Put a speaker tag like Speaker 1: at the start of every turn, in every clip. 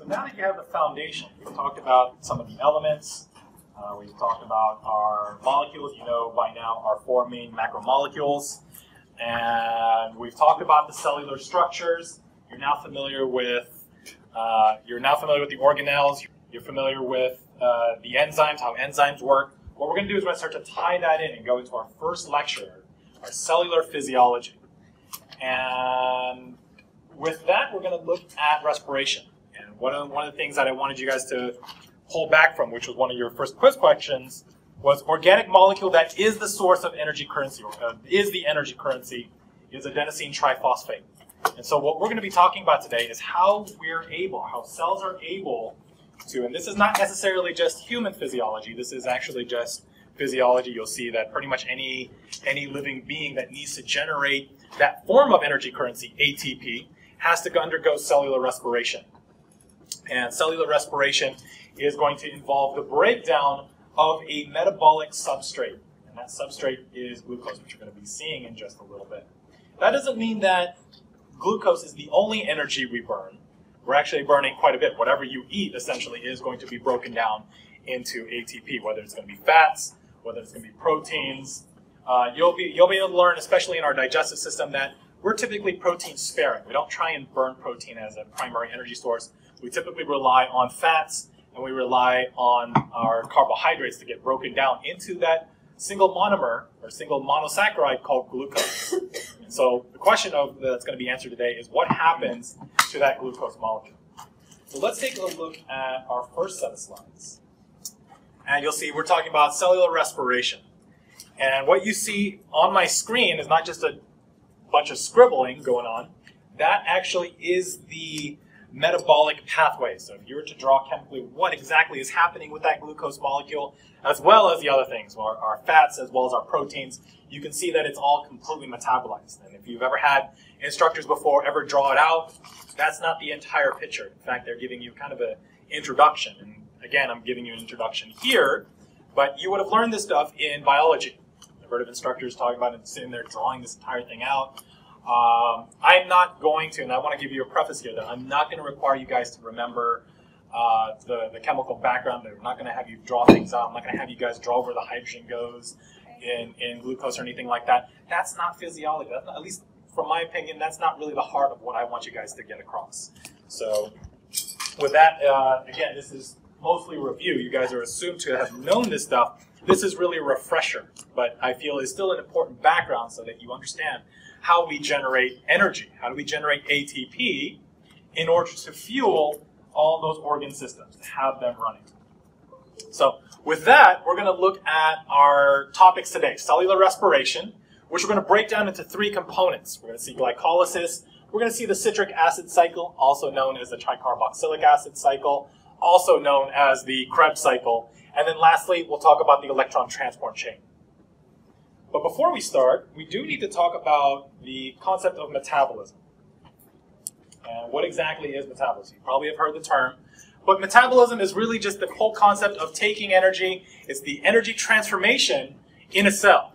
Speaker 1: So now that you have the foundation, we've talked about some of the elements, uh, we've talked about our molecules, you know by now our four main macromolecules, and we've talked about the cellular structures. You're now familiar with uh, you're now familiar with the organelles. You're familiar with uh, the enzymes, how enzymes work. What we're going to do is we're going to start to tie that in and go into our first lecture, our cellular physiology. And with that, we're going to look at respiration. One of, one of the things that I wanted you guys to pull back from, which was one of your first quiz questions, was organic molecule that is the source of energy currency, or uh, is the energy currency, is adenosine triphosphate. And so what we're going to be talking about today is how we're able, how cells are able to, and this is not necessarily just human physiology, this is actually just physiology. You'll see that pretty much any, any living being that needs to generate that form of energy currency, ATP, has to undergo cellular respiration. And cellular respiration is going to involve the breakdown of a metabolic substrate. And that substrate is glucose, which you're going to be seeing in just a little bit. That doesn't mean that glucose is the only energy we burn. We're actually burning quite a bit. Whatever you eat essentially is going to be broken down into ATP, whether it's going to be fats, whether it's going to be proteins. Uh, you'll be you'll be able to learn, especially in our digestive system, that we're typically protein sparing. We don't try and burn protein as a primary energy source. We typically rely on fats and we rely on our carbohydrates to get broken down into that single monomer or single monosaccharide called glucose. And so the question of that's going to be answered today is what happens to that glucose molecule. So let's take a look at our first set of slides. And you'll see we're talking about cellular respiration. And what you see on my screen is not just a bunch of scribbling going on. That actually is the metabolic pathway. So if you were to draw chemically what exactly is happening with that glucose molecule, as well as the other things, our, our fats as well as our proteins, you can see that it's all completely metabolized. And if you've ever had instructors before ever draw it out, that's not the entire picture. In fact, they're giving you kind of an introduction. And again, I'm giving you an introduction here, but you would have learned this stuff in biology. I've heard of instructors talking about it, sitting there drawing this entire thing out. Um, I'm not going to, and I want to give you a preface here that I'm not going to require you guys to remember uh, the, the chemical background. I'm not going to have you draw things out. I'm not going to have you guys draw where the hydrogen goes in, in glucose or anything like that. That's not physiology. That's not, at least from my opinion, that's not really the heart of what I want you guys to get across. So with that, uh, again, this is mostly review. You guys are assumed to have known this stuff. This is really a refresher, but I feel is still an important background so that you understand how we generate energy. How do we generate ATP in order to fuel all those organ systems, to have them running? So with that, we're going to look at our topics today. Cellular respiration, which we're going to break down into three components. We're going to see glycolysis. We're going to see the citric acid cycle, also known as the tricarboxylic acid cycle, also known as the Krebs cycle. And then lastly, we'll talk about the electron transport chain. But before we start, we do need to talk about the concept of metabolism. And what exactly is metabolism? You probably have heard the term. But metabolism is really just the whole concept of taking energy. It's the energy transformation in a cell.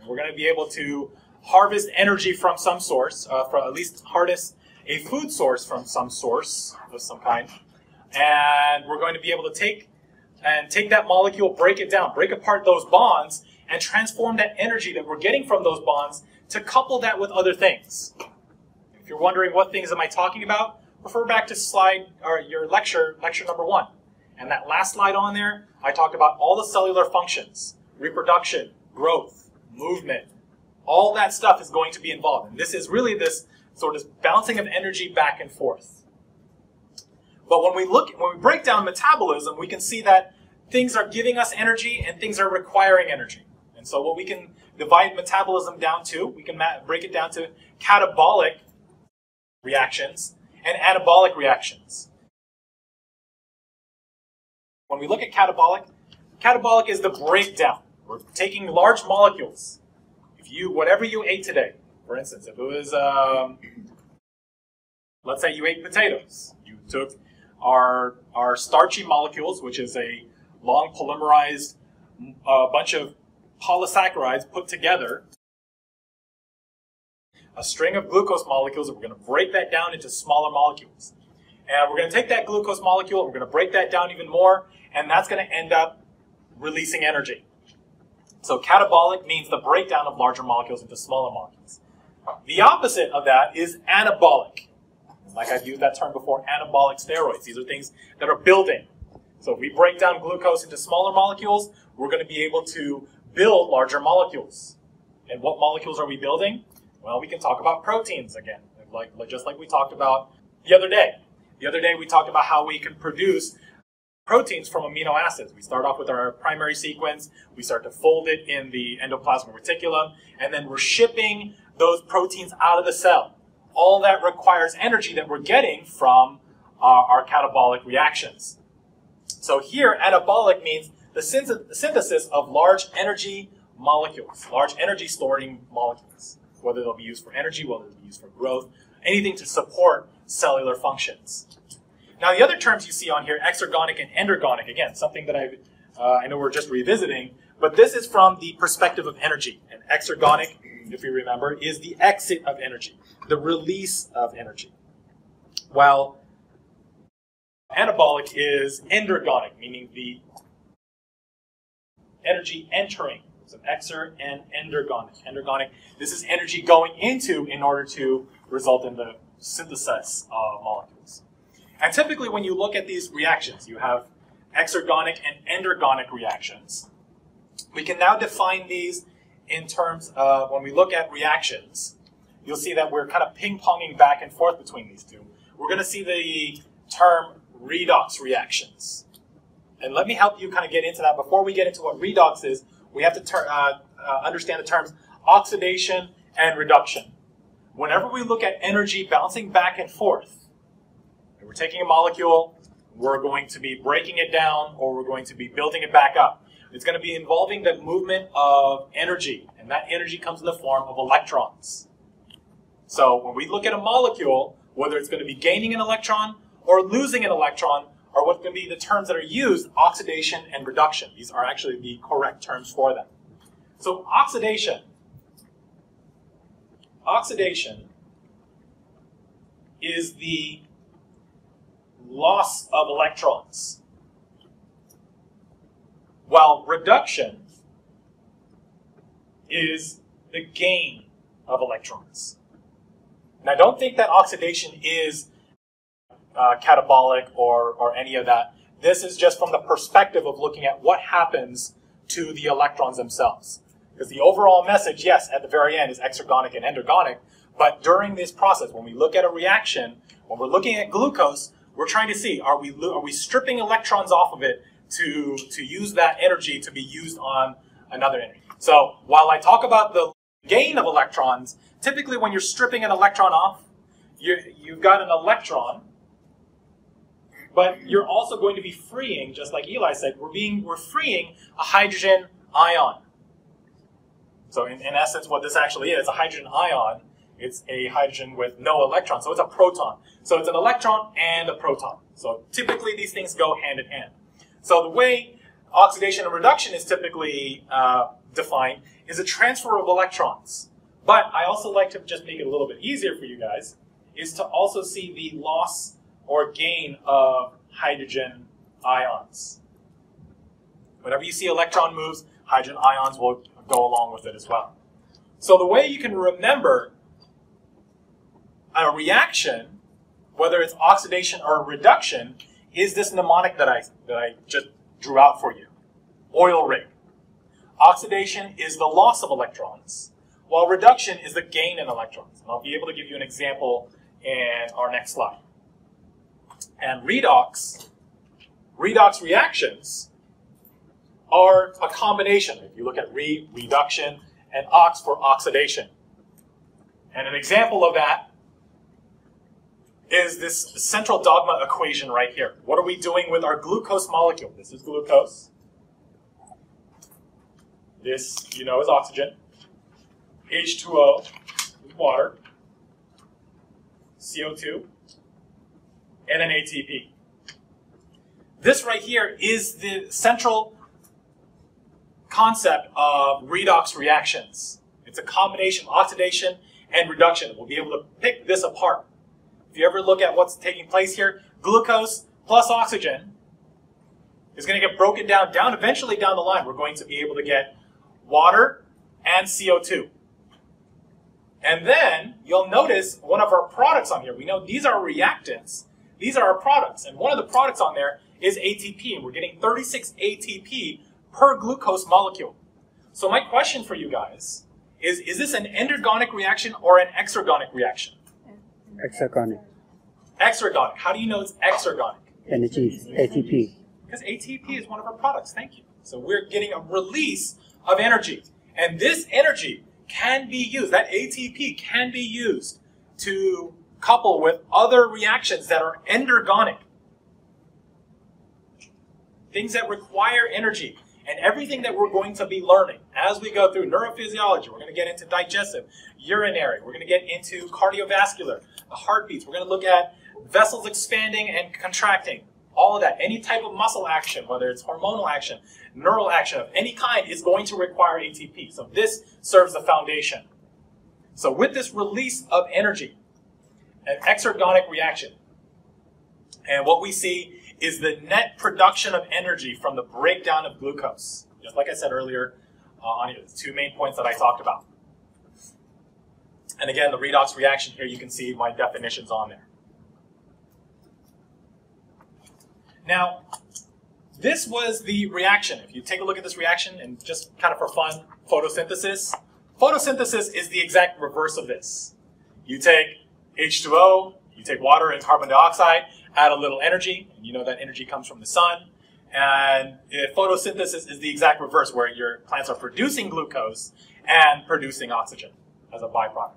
Speaker 1: And we're going to be able to harvest energy from some source, uh, from at least harvest a food source from some source of some kind. And we're going to be able to take and take that molecule, break it down, break apart those bonds, and transform that energy that we're getting from those bonds to couple that with other things. If you're wondering what things am I talking about, refer back to slide or your lecture, lecture number one. And that last slide on there, I talked about all the cellular functions, reproduction, growth, movement, all that stuff is going to be involved. And this is really this sort of bouncing of energy back and forth. But when we look, when we break down metabolism, we can see that things are giving us energy and things are requiring energy. And so what we can divide metabolism down to, we can break it down to catabolic reactions and anabolic reactions. When we look at catabolic, catabolic is the breakdown. We're taking large molecules. If you, whatever you ate today, for instance, if it was, um, let's say you ate potatoes, you took our, our starchy molecules, which is a long polymerized uh, bunch of polysaccharides put together a string of glucose molecules, and we're going to break that down into smaller molecules. And we're going to take that glucose molecule, we're going to break that down even more, and that's going to end up releasing energy. So catabolic means the breakdown of larger molecules into smaller molecules. The opposite of that is anabolic. Like I've used that term before, anabolic steroids. These are things that are building. So if we break down glucose into smaller molecules, we're going to be able to build larger molecules. And what molecules are we building? Well, we can talk about proteins again, like, just like we talked about the other day. The other day we talked about how we can produce proteins from amino acids. We start off with our primary sequence, we start to fold it in the endoplasmic reticulum, and then we're shipping those proteins out of the cell. All that requires energy that we're getting from uh, our catabolic reactions. So here, anabolic means the synthesis of large energy molecules, large energy storing molecules, whether they'll be used for energy, whether they'll be used for growth, anything to support cellular functions. Now, the other terms you see on here, exergonic and endergonic, again, something that I, uh, I know we're just revisiting, but this is from the perspective of energy. And exergonic, if you remember, is the exit of energy, the release of energy. While anabolic is endergonic, meaning the energy entering. So exer and endergonic. Endergonic, this is energy going into in order to result in the synthesis of molecules. And typically when you look at these reactions, you have exergonic and endergonic reactions. We can now define these in terms of when we look at reactions, you'll see that we're kind of ping-ponging back and forth between these two. We're going to see the term redox reactions. And let me help you kind of get into that. Before we get into what redox is, we have to uh, uh, understand the terms oxidation and reduction. Whenever we look at energy bouncing back and forth, we're taking a molecule, we're going to be breaking it down, or we're going to be building it back up. It's going to be involving the movement of energy, and that energy comes in the form of electrons. So when we look at a molecule, whether it's going to be gaining an electron or losing an electron, are going to be the terms that are used, oxidation and reduction. These are actually the correct terms for them. So oxidation. Oxidation is the loss of electrons. While reduction is the gain of electrons. Now don't think that oxidation is uh, catabolic or, or any of that. This is just from the perspective of looking at what happens to the electrons themselves. Because the overall message, yes, at the very end is exergonic and endergonic, but during this process, when we look at a reaction, when we're looking at glucose, we're trying to see, are we, are we stripping electrons off of it to, to use that energy to be used on another energy? So while I talk about the gain of electrons, typically when you're stripping an electron off, you, you've got an electron but you're also going to be freeing, just like Eli said, we're being we're freeing a hydrogen ion. So in, in essence, what this actually is, a hydrogen ion, it's a hydrogen with no electron. So it's a proton. So it's an electron and a proton. So typically these things go hand in hand. So the way oxidation and reduction is typically uh, defined is a transfer of electrons. But I also like to just make it a little bit easier for you guys, is to also see the loss or gain of hydrogen ions. Whenever you see electron moves, hydrogen ions will go along with it as well. So the way you can remember a reaction, whether it's oxidation or reduction, is this mnemonic that I, that I just drew out for you. Oil rig. Oxidation is the loss of electrons, while reduction is the gain in electrons. And I'll be able to give you an example in our next slide. And redox, redox reactions are a combination. If you look at re, reduction, and ox for oxidation. And an example of that is this central dogma equation right here. What are we doing with our glucose molecule? This is glucose. This, you know, is oxygen. H2O is water. CO2 and an ATP. This right here is the central concept of redox reactions. It's a combination of oxidation and reduction. We'll be able to pick this apart. If you ever look at what's taking place here, glucose plus oxygen is going to get broken down, down eventually down the line. We're going to be able to get water and CO2. And then you'll notice one of our products on here. We know these are reactants. These are our products. And one of the products on there is ATP. And we're getting 36 ATP per glucose molecule. So my question for you guys is, is this an endergonic reaction or an exergonic reaction?
Speaker 2: Exergonic
Speaker 1: Exergonic. How do you know it's exergonic?
Speaker 2: energy, ATP.
Speaker 1: Because ATP is one of our products. Thank you. So we're getting a release of energy. And this energy can be used, that ATP can be used to couple with other reactions that are endergonic. Things that require energy. And everything that we're going to be learning as we go through neurophysiology, we're going to get into digestive, urinary, we're going to get into cardiovascular, the heartbeats, we're going to look at vessels expanding and contracting, all of that. Any type of muscle action, whether it's hormonal action, neural action of any kind, is going to require ATP. So this serves the foundation. So with this release of energy, an exergonic reaction, and what we see is the net production of energy from the breakdown of glucose. Just like I said earlier, uh, on the two main points that I talked about. And again, the redox reaction here, you can see my definitions on there. Now, this was the reaction. If you take a look at this reaction, and just kind of for fun, photosynthesis. Photosynthesis is the exact reverse of this. You take H2O, you take water and carbon dioxide, add a little energy, and you know that energy comes from the sun. And photosynthesis is the exact reverse, where your plants are producing glucose and producing oxygen as a byproduct.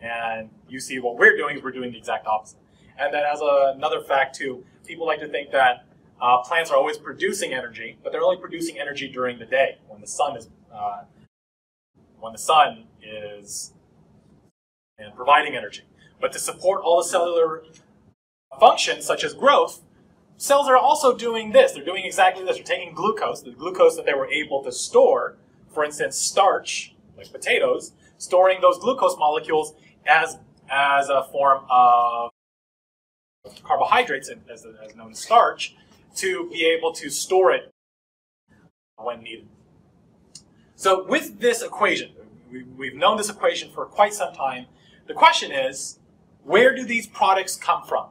Speaker 1: And you see what we're doing is we're doing the exact opposite. And then as a, another fact too, people like to think that uh, plants are always producing energy, but they're only producing energy during the day when the sun is uh, when the sun is and providing energy. But to support all the cellular functions such as growth, cells are also doing this. They're doing exactly this. They're taking glucose, the glucose that they were able to store, for instance, starch, like potatoes, storing those glucose molecules as, as a form of carbohydrates, as, as known as starch, to be able to store it when needed. So with this equation, we've known this equation for quite some time. The question is, where do these products come from?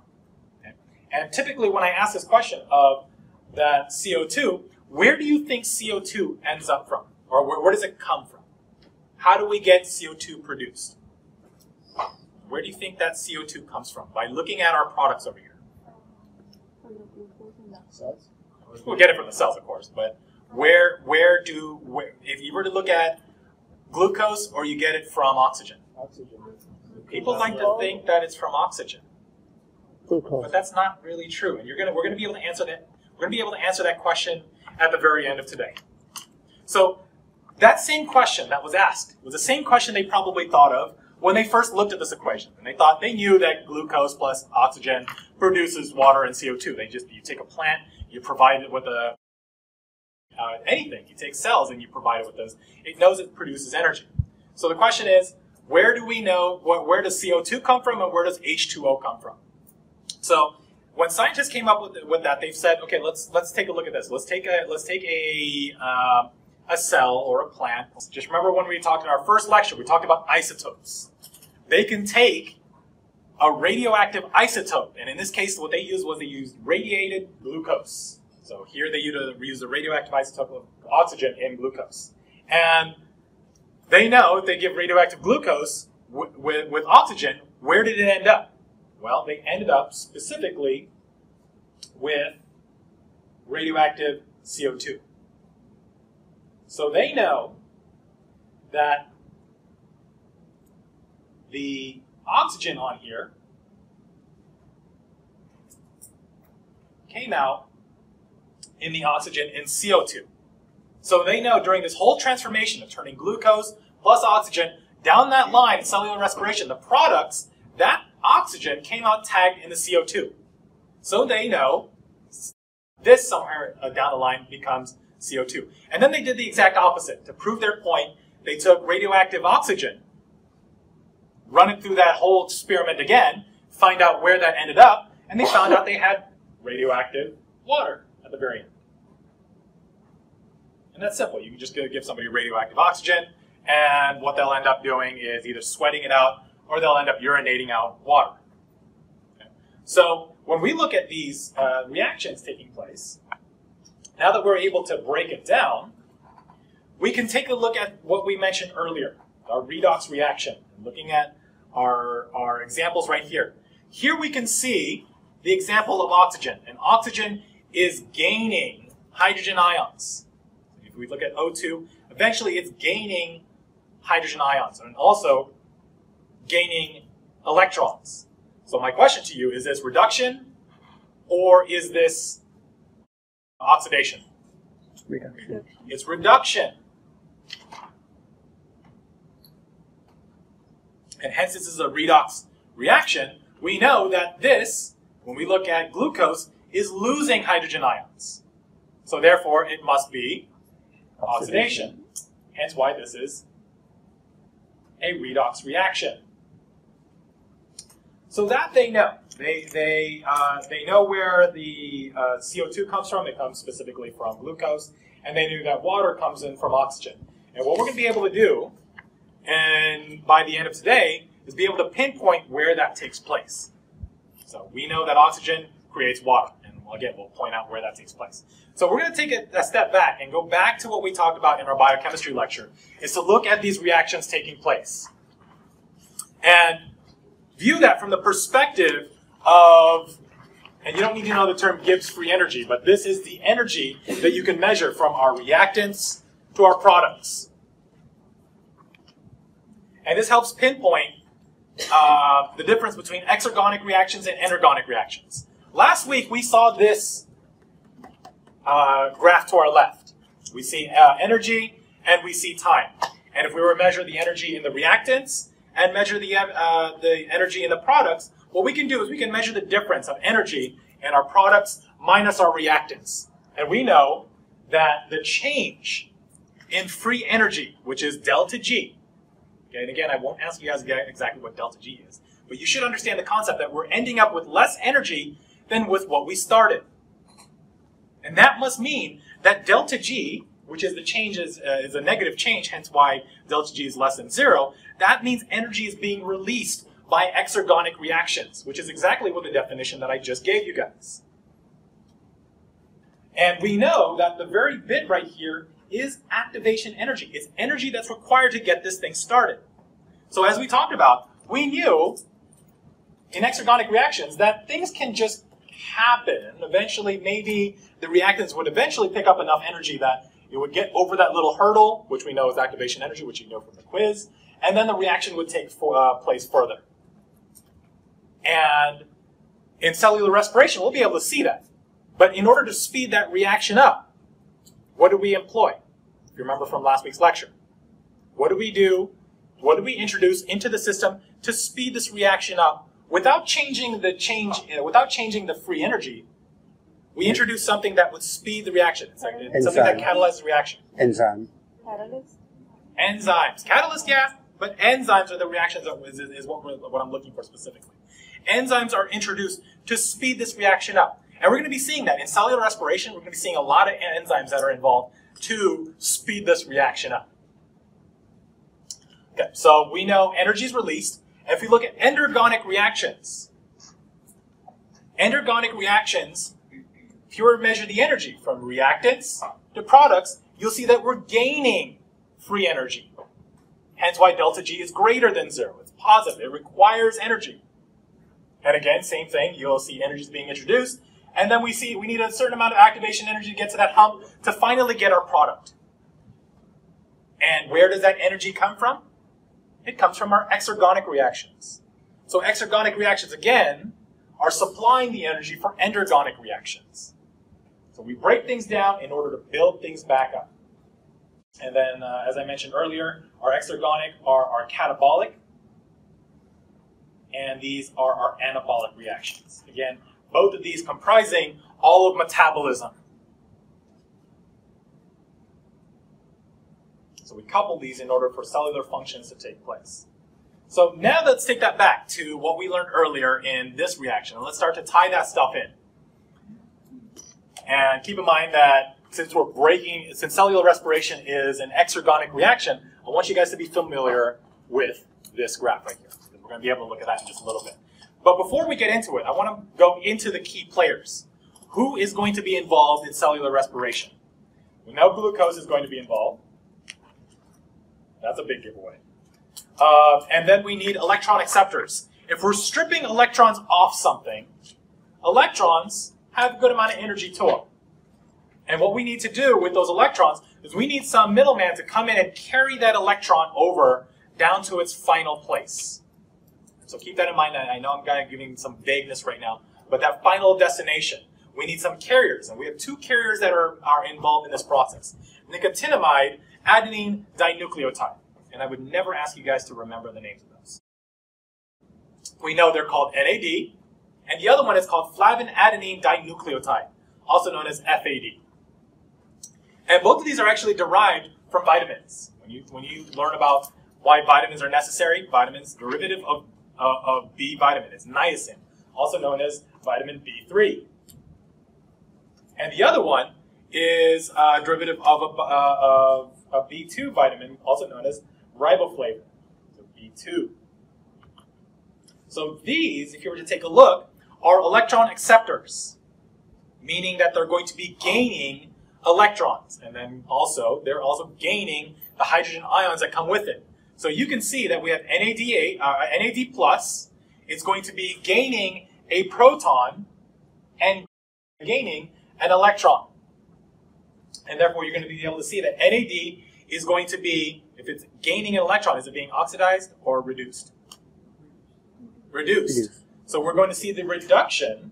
Speaker 1: Okay. And typically when I ask this question of that CO2, where do you think CO2 ends up from? Or where, where does it come from? How do we get CO2 produced? Where do you think that CO2 comes from? By looking at our products over here.
Speaker 3: Cells?
Speaker 1: We'll get it from the cells, of course, but where where do where, if you were to look at glucose or you get it from oxygen?
Speaker 3: Oxygen.
Speaker 1: People like to think that it's from oxygen, but that's not really true. And you're gonna we're gonna be able to answer that. We're gonna be able to answer that question at the very end of today. So that same question that was asked was the same question they probably thought of when they first looked at this equation. And they thought they knew that glucose plus oxygen produces water and CO2. They just you take a plant, you provide it with a uh, anything. You take cells and you provide it with those. It knows it produces energy. So the question is, where do we know, where, where does CO2 come from and where does H2O come from? So when scientists came up with, with that, they've said, okay, let's let's take a look at this. Let's take a let's take a um, a cell or a plant. Just remember when we talked in our first lecture, we talked about isotopes. They can take a radioactive isotope, and in this case, what they used was they used radiated glucose. So here they use a radioactive isotope of oxygen in glucose. And they know if they give radioactive glucose with, with oxygen, where did it end up? Well, they ended up specifically with radioactive CO2. So they know that the oxygen on here came out in the oxygen in CO2. So they know during this whole transformation of turning glucose plus oxygen down that line in cellular respiration, the products, that oxygen came out tagged in the CO2. So they know this somewhere uh, down the line becomes CO2. And then they did the exact opposite. To prove their point, they took radioactive oxygen, run it through that whole experiment again, find out where that ended up, and they found out they had radioactive water at the very end. And that's simple. You can just give somebody radioactive oxygen, and what they'll end up doing is either sweating it out or they'll end up urinating out water. Okay. So when we look at these uh, reactions taking place, now that we're able to break it down, we can take a look at what we mentioned earlier, our redox reaction, looking at our, our examples right here. Here we can see the example of oxygen, and oxygen is gaining hydrogen ions. We look at O2, eventually it's gaining hydrogen ions and also gaining electrons. So my question to you, is this reduction or is this oxidation?
Speaker 2: Reduction.
Speaker 1: It's reduction. And hence this is a redox reaction. We know that this, when we look at glucose, is losing hydrogen ions. So therefore it must be oxidation. Hence why this is a redox reaction. So that they know. They, they, uh, they know where the uh, CO2 comes from. It comes specifically from glucose. And they knew that water comes in from oxygen. And what we're going to be able to do, and by the end of today, is be able to pinpoint where that takes place. So we know that oxygen creates water. Again, we'll point out where that takes place. So we're going to take a, a step back and go back to what we talked about in our biochemistry lecture, is to look at these reactions taking place. And view that from the perspective of, and you don't need to know the term Gibbs free energy, but this is the energy that you can measure from our reactants to our products. And this helps pinpoint uh, the difference between exergonic reactions and endergonic reactions. Last week we saw this uh, graph to our left. We see uh, energy and we see time. And if we were to measure the energy in the reactants and measure the, uh, the energy in the products, what we can do is we can measure the difference of energy in our products minus our reactants. And we know that the change in free energy, which is delta G, okay, and again, I won't ask you guys exactly what delta G is, but you should understand the concept that we're ending up with less energy than with what we started. And that must mean that delta G, which is the change is, uh, is a negative change, hence why delta G is less than zero, that means energy is being released by exergonic reactions, which is exactly what the definition that I just gave you guys. And we know that the very bit right here is activation energy. It's energy that's required to get this thing started. So as we talked about, we knew in exergonic reactions that things can just happen. Eventually, maybe the reactants would eventually pick up enough energy that it would get over that little hurdle, which we know is activation energy, which you know from the quiz, and then the reaction would take uh, place further. And in cellular respiration, we'll be able to see that. But in order to speed that reaction up, what do we employ? If you remember from last week's lecture, what do we do? What do we introduce into the system to speed this reaction up without changing the change, uh, without changing the free energy? We introduce something that would speed the reaction. It's, like, it's something that catalyzes the reaction.
Speaker 2: Enzyme.
Speaker 3: Catalyst?
Speaker 1: Enzymes. Catalyst, yeah, but enzymes are the reactions that is, is what, what I'm looking for specifically. Enzymes are introduced to speed this reaction up. And we're going to be seeing that in cellular respiration. We're going to be seeing a lot of enzymes that are involved to speed this reaction up. Okay, so we know energy is released. If we look at endergonic reactions, endergonic reactions if you were to measure the energy from reactants to products, you'll see that we're gaining free energy. Hence why delta G is greater than zero. It's positive. It requires energy. And again, same thing. You'll see energy is being introduced. And then we see we need a certain amount of activation energy to get to that hump to finally get our product. And where does that energy come from? It comes from our exergonic reactions. So exergonic reactions, again, are supplying the energy for endergonic reactions. So we break things down in order to build things back up. And then, uh, as I mentioned earlier, our exergonic are our catabolic, and these are our anabolic reactions. Again, both of these comprising all of metabolism. So we couple these in order for cellular functions to take place. So now let's take that back to what we learned earlier in this reaction. And let's start to tie that stuff in. And keep in mind that since we're breaking, since cellular respiration is an exergonic reaction, I want you guys to be familiar with this graph right here. We're going to be able to look at that in just a little bit. But before we get into it, I want to go into the key players. Who is going to be involved in cellular respiration? We know glucose is going to be involved. That's a big giveaway. Uh, and then we need electron acceptors. If we're stripping electrons off something, electrons have a good amount of energy to them. And what we need to do with those electrons is we need some middleman to come in and carry that electron over down to its final place. So keep that in mind. I know I'm kind of giving some vagueness right now, but that final destination, we need some carriers. And we have two carriers that are, are involved in this process. Nicotinamide adenine dinucleotide. And I would never ask you guys to remember the names of those. We know they're called NAD, and the other one is called flavin adenine dinucleotide, also known as FAD. And both of these are actually derived from vitamins. When you, when you learn about why vitamins are necessary, vitamins, derivative of, uh, of B vitamin is niacin, also known as vitamin B3. And the other one is a derivative of a, uh, of a B2 vitamin, also known as riboflavin, so B2. So these, if you were to take a look, are electron acceptors, meaning that they're going to be gaining electrons. And then also, they're also gaining the hydrogen ions that come with it. So you can see that we have NAD8, uh, NAD plus. It's going to be gaining a proton and gaining an electron. And therefore, you're going to be able to see that NAD is going to be, if it's gaining an electron, is it being oxidized or reduced? Reduced.
Speaker 2: Reduced.
Speaker 1: So we're going to see the reduction.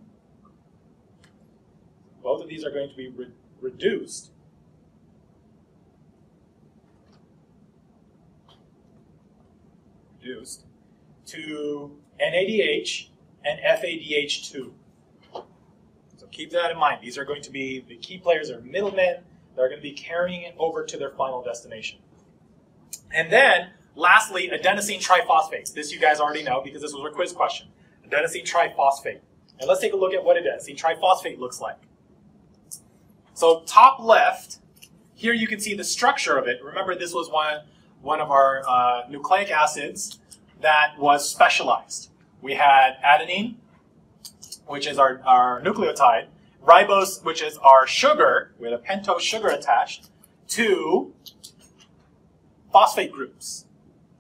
Speaker 1: Both of these are going to be re reduced. Reduced to NADH and FADH2. So keep that in mind. These are going to be the key players are middlemen. They're going to be carrying it over to their final destination. And then, lastly, adenosine triphosphate. This you guys already know because this was a quiz question. Adenosine triphosphate. And let's take a look at what adenosine triphosphate looks like. So top left, here you can see the structure of it. Remember, this was one, one of our uh, nucleic acids that was specialized. We had adenine, which is our, our nucleotide, ribose, which is our sugar, with a pentose sugar attached, to phosphate groups.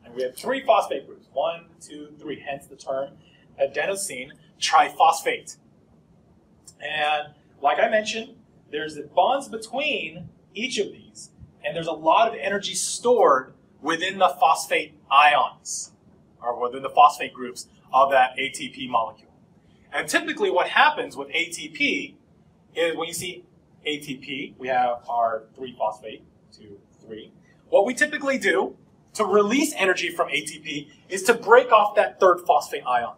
Speaker 1: And we have three phosphate groups, one, two, three, hence the term adenosine triphosphate. And like I mentioned, there's bonds between each of these, and there's a lot of energy stored within the phosphate ions, or within the phosphate groups of that ATP molecule. And typically what happens with ATP is when you see ATP, we have our 3-phosphate, 2, 3. What we typically do to release energy from ATP is to break off that third phosphate ion,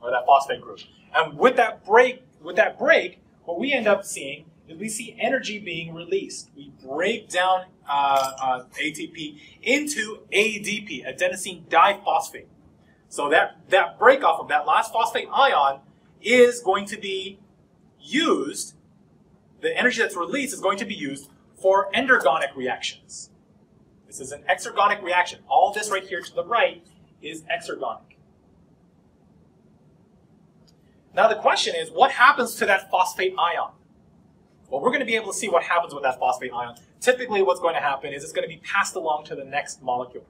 Speaker 1: or that phosphate group. And with that break, with that break, what we end up seeing is we see energy being released. We break down uh, uh, ATP into ADP, adenosine diphosphate. So that, that break off of that last phosphate ion is going to be used, the energy that's released is going to be used for endergonic reactions. This is an exergonic reaction. All this right here to the right is exergonic. Now the question is, what happens to that phosphate ion? Well, we're going to be able to see what happens with that phosphate ion. Typically what's going to happen is it's going to be passed along to the next molecule.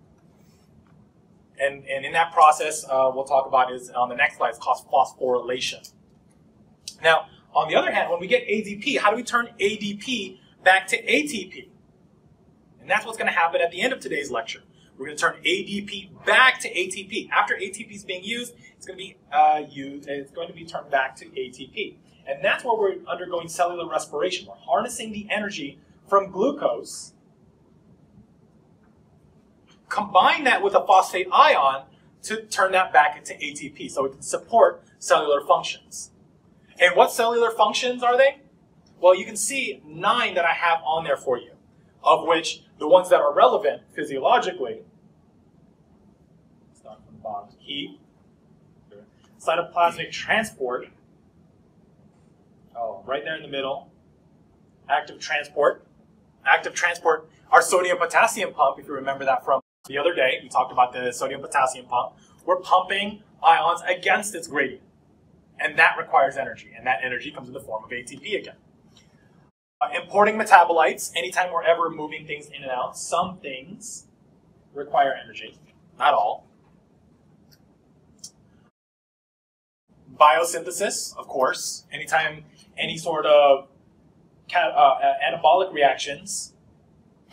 Speaker 1: And, and in that process, uh, we'll talk about is on the next slide, it's called phosphorylation. Now, on the other hand, when we get ADP, how do we turn ADP back to ATP? And that's what's going to happen at the end of today's lecture. We're going to turn ADP back to ATP. After ATP is being used, it's going to be uh, used. It's going to be turned back to ATP, and that's where we're undergoing cellular respiration. We're harnessing the energy from glucose, combine that with a phosphate ion to turn that back into ATP, so it can support cellular functions. And what cellular functions are they? Well, you can see nine that I have on there for you, of which the ones that are relevant physiologically Start from the bottom. Keep. Cytoplasmic transport. Oh, right there in the middle. Active transport. Active transport. Our sodium potassium pump, if you remember that from the other day, we talked about the sodium potassium pump. We're pumping ions against its gradient. And that requires energy. And that energy comes in the form of ATP again. Uh, importing metabolites, anytime we're ever moving things in and out, some things require energy, not all. Biosynthesis, of course, anytime any sort of uh, anabolic reactions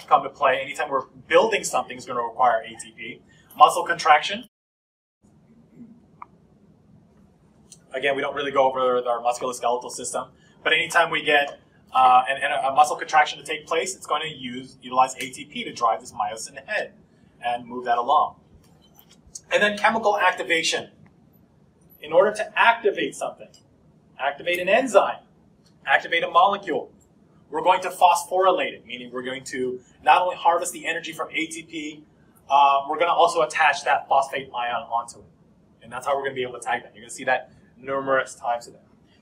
Speaker 1: come to play, anytime we're building something is going to require ATP. Muscle contraction. Again, we don't really go over our musculoskeletal system, but anytime we get uh, and, a, muscle contraction to take place, it's going to use utilize ATP to drive this myosin ahead and move that along. And then chemical activation. In order to activate something, activate an enzyme, activate a molecule, we're going to phosphorylate it, meaning we're going to not only harvest the energy from ATP, uh, we're going to also attach that phosphate ion onto it. And that's how we're going to be able to tag that. You're going to see that numerous times a day.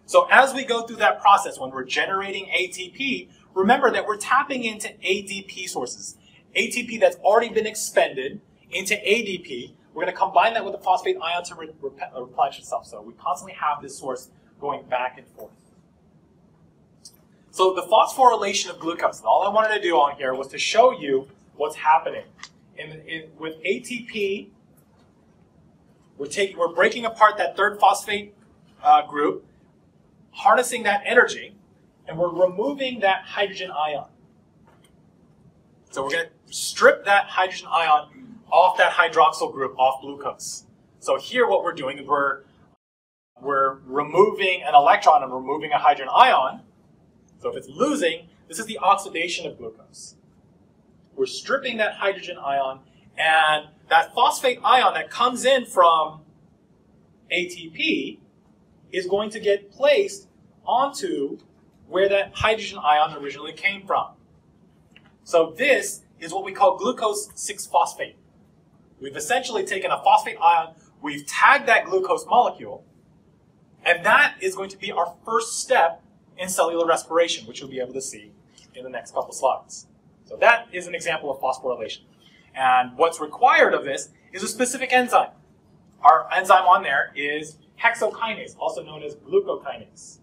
Speaker 1: So as we go through that process, when we're generating ATP, remember that we're tapping into ADP sources. ATP that's already been expended into ADP. We're going to combine that with the phosphate ion to re uh, replenish itself. So we constantly have this source going back and forth. So the phosphorylation of glucose, and all I wanted to do on here was to show you what's happening. In, in, with ATP, we're, taking, we're breaking apart that third phosphate uh, group, harnessing that energy, and we're removing that hydrogen ion. So we're going to strip that hydrogen ion off that hydroxyl group, off glucose. So here what we're doing is we're, we're removing an electron and removing a hydrogen ion. So if it's losing, this is the oxidation of glucose. We're stripping that hydrogen ion, and that phosphate ion that comes in from ATP is going to get placed onto where that hydrogen ion originally came from. So this is what we call glucose 6-phosphate. We've essentially taken a phosphate ion, we've tagged that glucose molecule, and that is going to be our first step in cellular respiration, which you'll be able to see in the next couple slides. So that is an example of phosphorylation. And what's required of this is a specific enzyme. Our enzyme on there is hexokinase, also known as glucokinase.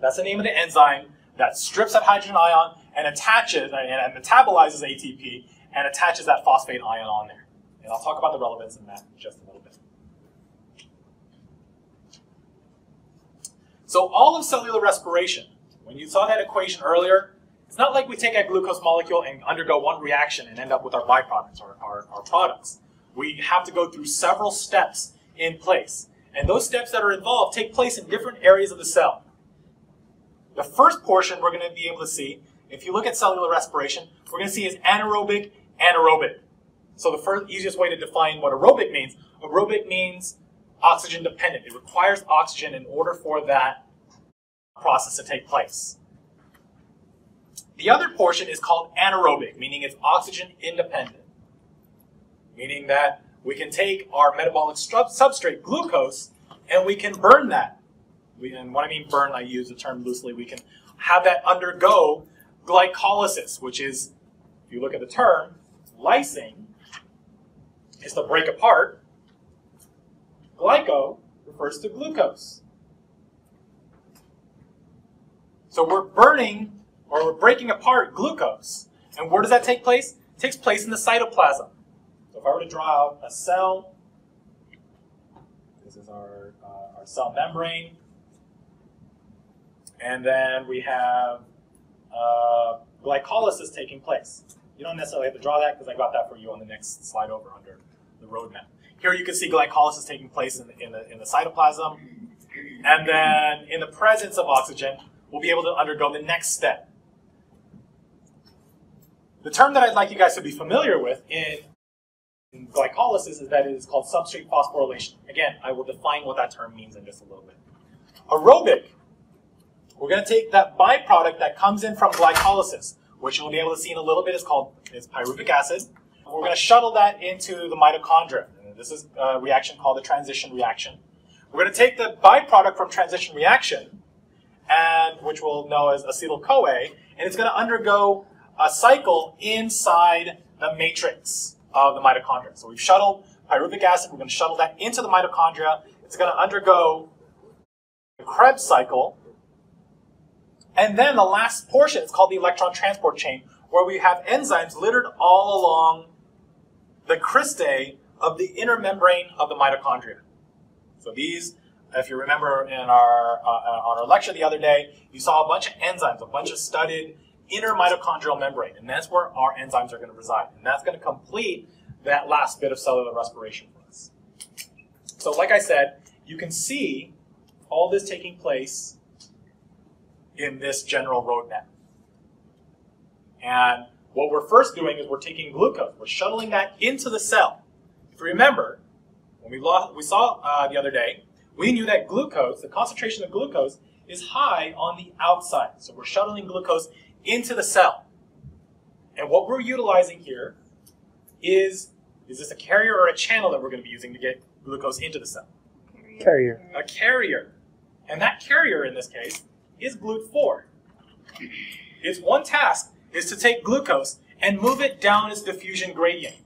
Speaker 1: That's the name of the enzyme that strips that hydrogen ion and attaches and metabolizes ATP and attaches that phosphate ion on there. And I'll talk about the relevance in that in just a little bit. So all of cellular respiration, when you saw that equation earlier, it's not like we take a glucose molecule and undergo one reaction and end up with our byproducts or our, our products. We have to go through several steps in place. And those steps that are involved take place in different areas of the cell. The first portion we're going to be able to see, if you look at cellular respiration, we're going to see is anaerobic, anaerobic. So the first easiest way to define what aerobic means, aerobic means oxygen dependent. It requires oxygen in order for that process to take place. The other portion is called anaerobic, meaning it's oxygen independent. Meaning that we can take our metabolic substrate, glucose, and we can burn that we, and when I mean burn, I use the term loosely. We can have that undergo glycolysis, which is, if you look at the term, lysing is to break apart. Glyco refers to glucose. So we're burning or we're breaking apart glucose. And where does that take place? It takes place in the cytoplasm. I were to draw out a cell, this is our, uh, our cell membrane. And then we have uh, glycolysis taking place. You don't necessarily have to draw that because I got that for you on the next slide over under the roadmap. Here you can see glycolysis taking place in the, in the, in the cytoplasm. And then in the presence of oxygen, we'll be able to undergo the next step. The term that I'd like you guys to be familiar with in, glycolysis is that it is called substrate phosphorylation. Again, I will define what that term means in just a little bit. Aerobic we're going to take that byproduct that comes in from glycolysis, which you'll be able to see in a little bit is called is pyruvic acid. we're going to shuttle that into the mitochondria. This is a reaction called the transition reaction. We're going to take the byproduct from transition reaction, and which we'll know as acetyl-CoA, and it's going to undergo a cycle inside the matrix of the mitochondria. So we've shuttled pyruvic acid, we're going to shuttle that into the mitochondria. It's going to undergo the Krebs cycle. And then the last portion is called the electron transport chain, where we have enzymes littered all along the cristae of the inner membrane of the mitochondria. So these, if you remember in our, uh, on our lecture the other day, you saw a bunch of enzymes, a bunch of studded inner mitochondrial membrane, and that's where our enzymes are going to reside. And that's going to complete that last bit of cellular respiration for us. So like I said, you can see all this taking place in this general roadmap. And what we're first doing is we're taking glucose, we're shuttling that into the cell. If you remember, when we, lost, we saw uh, the other day, we knew that glucose, the concentration of glucose, is high on the outside. So we're shuttling glucose into the cell. And what we're utilizing here is, is this a carrier or a channel that we're going to be using to get glucose into the cell?
Speaker 2: Carrier.
Speaker 1: A carrier. And that carrier in this case is GLUT4. Its one task is to take glucose and move it down its diffusion gradient.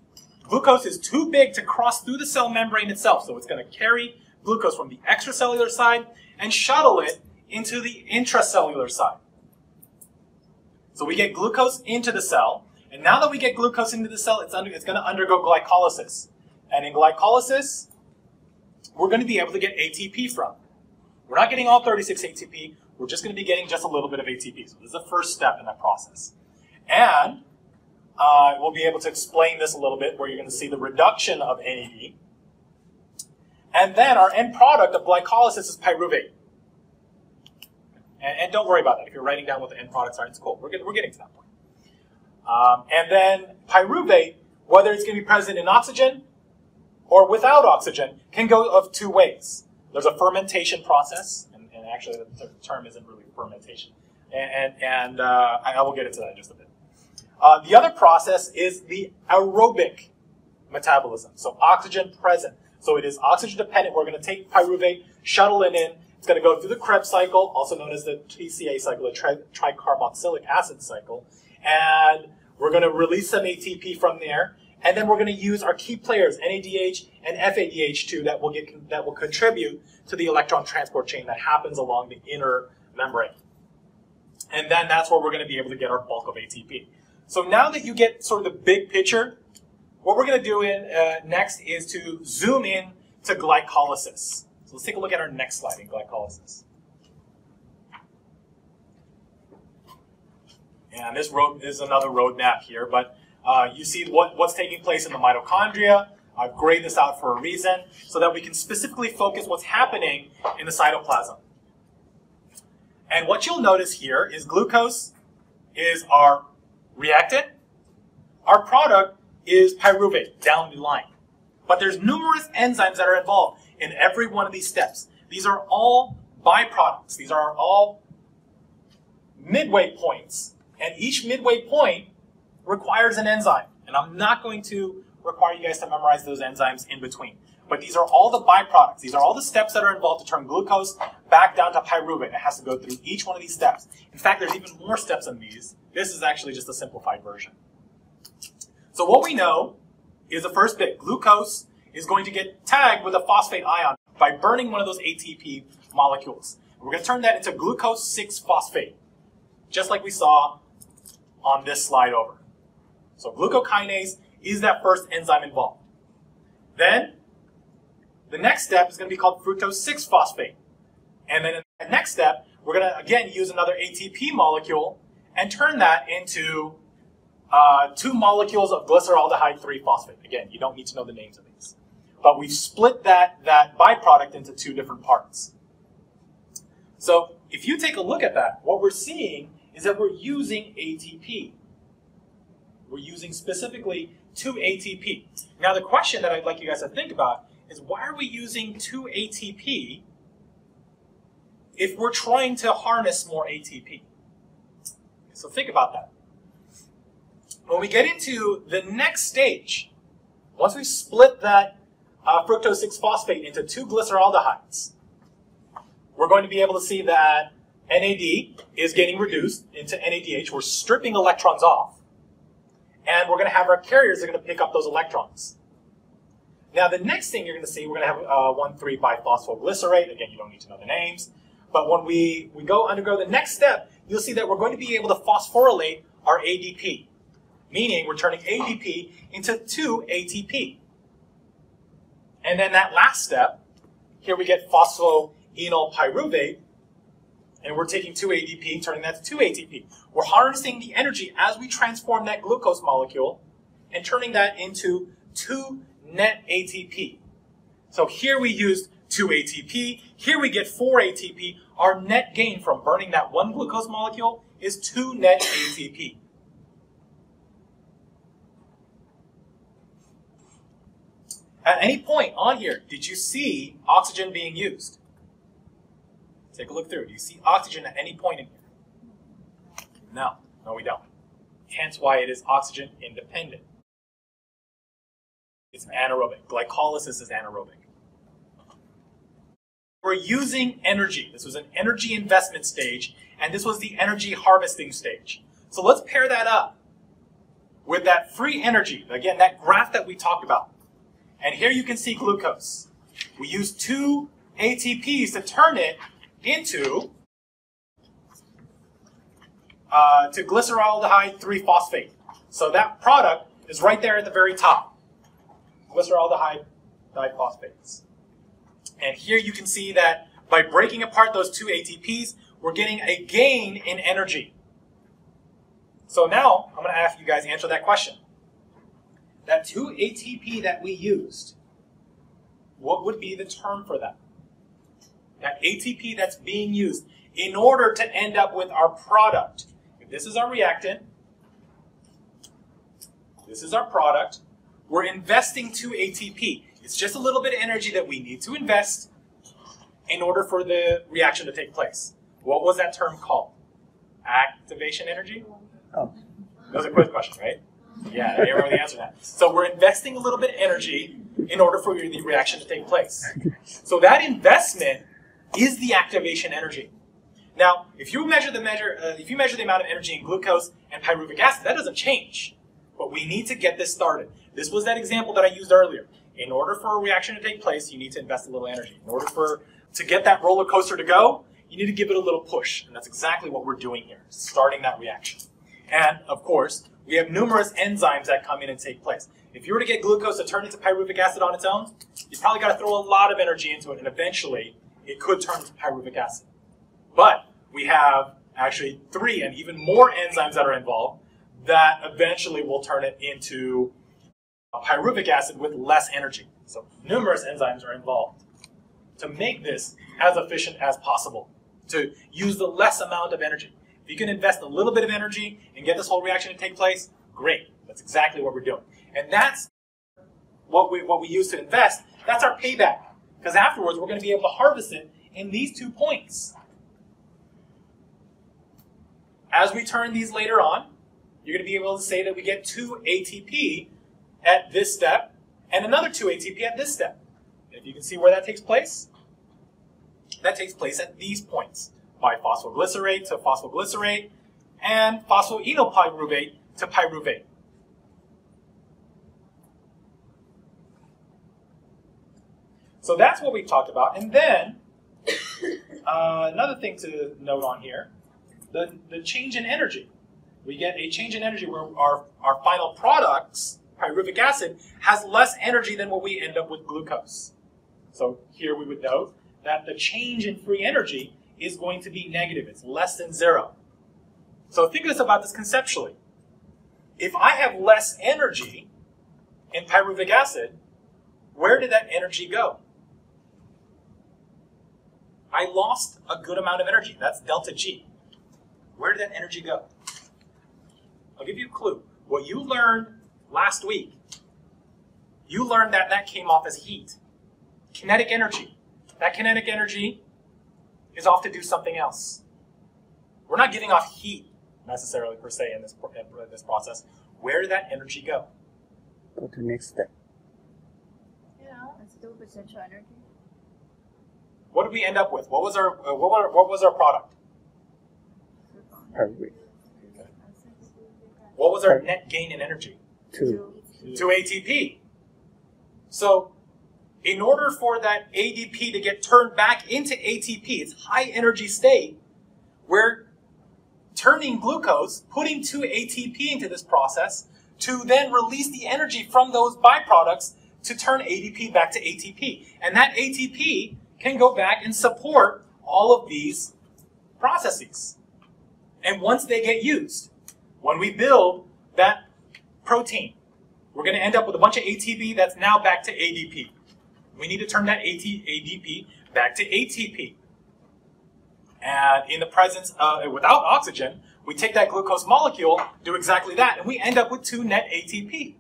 Speaker 1: Glucose is too big to cross through the cell membrane itself, so it's going to carry glucose from the extracellular side and shuttle it into the intracellular side. So we get glucose into the cell, and now that we get glucose into the cell, it's, under, it's going to undergo glycolysis. And in glycolysis, we're going to be able to get ATP from. We're not getting all 36 ATP, we're just going to be getting just a little bit of ATP. So this is the first step in that process. And uh, we'll be able to explain this a little bit where you're going to see the reduction of NAD. And then our end product of glycolysis is pyruvate. And, and, don't worry about that. If you're writing down what the end products are, it's cool. We're, get, we're getting to that point. Um, and then pyruvate, whether it's going to be present in oxygen or without oxygen, can go of two ways. There's a fermentation process, and, and actually the term isn't really fermentation. And, and, and uh, I will get into that in just a bit. Uh, the other process is the aerobic metabolism. So oxygen present. So it is oxygen dependent. We're going to take pyruvate, shuttle it in. It's going to go through the Krebs cycle, also known as the TCA cycle, the tri tricarboxylic acid cycle. And we're going to release some ATP from there. And then we're going to use our key players, NADH and FADH2, that will, get, that will contribute to the electron transport chain that happens along the inner membrane. And then that's where we're going to be able to get our bulk of ATP. So now that you get sort of the big picture, what we're going to do in, uh, next is to zoom in to glycolysis. So let's take a look at our next slide in glycolysis. And this road is another roadmap here, but uh, you see what, what's taking place in the mitochondria. I've grayed this out for a reason so that we can specifically focus what's happening in the cytoplasm. And what you'll notice here is glucose is our reactant. Our product is pyruvate down the line. But there's numerous enzymes that are involved in every one of these steps. These are all byproducts. These are all midway points. And each midway point requires an enzyme. And I'm not going to require you guys to memorize those enzymes in between. But these are all the byproducts. These are all the steps that are involved to turn glucose back down to pyruvate. It has to go through each one of these steps. In fact, there's even more steps in these. This is actually just a simplified version. So what we know is the first bit. Glucose is going to get tagged with a phosphate ion by burning one of those ATP molecules. We're going to turn that into glucose 6-phosphate, just like we saw on this slide over. So glucokinase is that first enzyme involved. Then the next step is going to be called fructose 6-phosphate. And then in the next step, we're going to again use another ATP molecule and turn that into uh, two molecules of glyceraldehyde 3-phosphate. Again, you don't need to know the names of these. But we've split that, that byproduct into two different parts. So if you take a look at that, what we're seeing is that we're using ATP. We're using specifically 2 ATP. Now the question that I'd like you guys to think about is why are we using 2 ATP if we're trying to harness more ATP? So think about that. when we get into the next stage, once we split that uh, fructose 6 phosphate into two glyceraldehydes, we're going to be able to see that NAD is getting reduced into NADH. We're stripping electrons off. And we're going to have our carriers that are going to pick up those electrons. Now, the next thing you're going to see, we're going to have uh, 1,3-biphosphoglycerate. Again, you don't need to know the names. But when we, we go undergo the next step, you'll see that we're going to be able to phosphorylate our ADP, meaning we're turning ADP into 2-ATP. And then that last step, here we get phosphoenol pyruvate, and we're taking 2-ADP, turning that to 2-ATP. We're harnessing the energy as we transform that glucose molecule and turning that into 2 net ATP. So here we used 2 ATP, here we get 4 ATP. Our net gain from burning that one glucose molecule is 2 net ATP. At any point on here, did you see oxygen being used? Take a look through. Do you see oxygen at any point in here? No. No, we don't. Hence why it is oxygen independent. It's anaerobic. Glycolysis is anaerobic. We're using energy. This was an energy investment stage, and this was the energy harvesting stage. So let's pair that up with that free energy. Again, that graph that we talked about. And here you can see glucose. We use two ATPs to turn it into uh, to glyceraldehyde 3-phosphate. So that product is right there at the very top. Glyceraldehyde diphosphates. And here you can see that by breaking apart those two ATPs, we're getting a gain in energy. So now, I'm going to ask you guys to answer that question. That 2 ATP that we used, what would be the term for that? That ATP that's being used in order to end up with our product. If this is our reactant, this is our product, we're investing 2 ATP. It's just a little bit of energy that we need to invest in order for the reaction to take place. What was that term called? Activation energy?
Speaker 2: Oh.
Speaker 1: That was a quick question, right? Yeah, I remember the answer to that. So we're investing a little bit of energy in order for the reaction to take place. So that investment is the activation energy. Now, if you measure the measure, uh, if you measure the amount of energy in glucose and pyruvic acid, that doesn't change. But we need to get this started. This was that example that I used earlier. In order for a reaction to take place, you need to invest a little energy. In order for to get that roller coaster to go, you need to give it a little push. And that's exactly what we're doing here, starting that reaction. And of course, we have numerous enzymes that come in and take place. If you were to get glucose to turn into pyruvic acid on its own, you probably got to throw a lot of energy into it, and eventually it could turn into pyruvic acid. But we have actually three and even more enzymes that are involved that eventually will turn it into pyruvic acid with less energy. So numerous enzymes are involved to make this as efficient as possible, to use the less amount of energy. If you can invest a little bit of energy and get this whole reaction to take place, great. That's exactly what we're doing. And that's what we, what we use to invest. That's our payback. Because afterwards, we're going to be able to harvest it in these two points. As we turn these later on, you're going to be able to say that we get 2 ATP at this step and another 2 ATP at this step. If you can see where that takes place, that takes place at these points, biphosphoglycerate to phosphoglycerate and phosphoenolpyruvate to pyruvate. So that's what we talked about. And then, uh, another thing to note on here, the, the change in energy. We get a change in energy where our, our final products, pyruvic acid, has less energy than what we end up with glucose. So here we would note that the change in free energy is going to be negative. It's less than zero. So think this about this conceptually. If I have less energy in pyruvic acid, where did that energy go? I lost a good amount of energy. That's delta G. Where did that energy go? I'll give you a clue. What you learned last week, you learned that that came off as heat. Kinetic energy. That kinetic energy is off to do something else. We're not giving off heat necessarily per se in this, in this process. where did that energy go?
Speaker 2: Go to next step.
Speaker 3: Yeah, it's still potential energy.
Speaker 1: What did we end up with? What was our uh, what, were, what was our product?
Speaker 2: Pyruvate.
Speaker 1: What was our net gain in energy?
Speaker 2: Two.
Speaker 1: To ATP. So, in order for that ADP to get turned back into ATP, its high energy state, we're turning glucose, putting two ATP into this process to then release the energy from those byproducts to turn ADP back to ATP. And that ATP can go back and support all of these processes. And once they get used, when we build that protein, we're going to end up with a bunch of ATP that's now back to ADP. We need to turn that AT, ADP back to ATP. And in the presence, of, without oxygen, we take that glucose molecule, do exactly that, and we end up with two net ATP.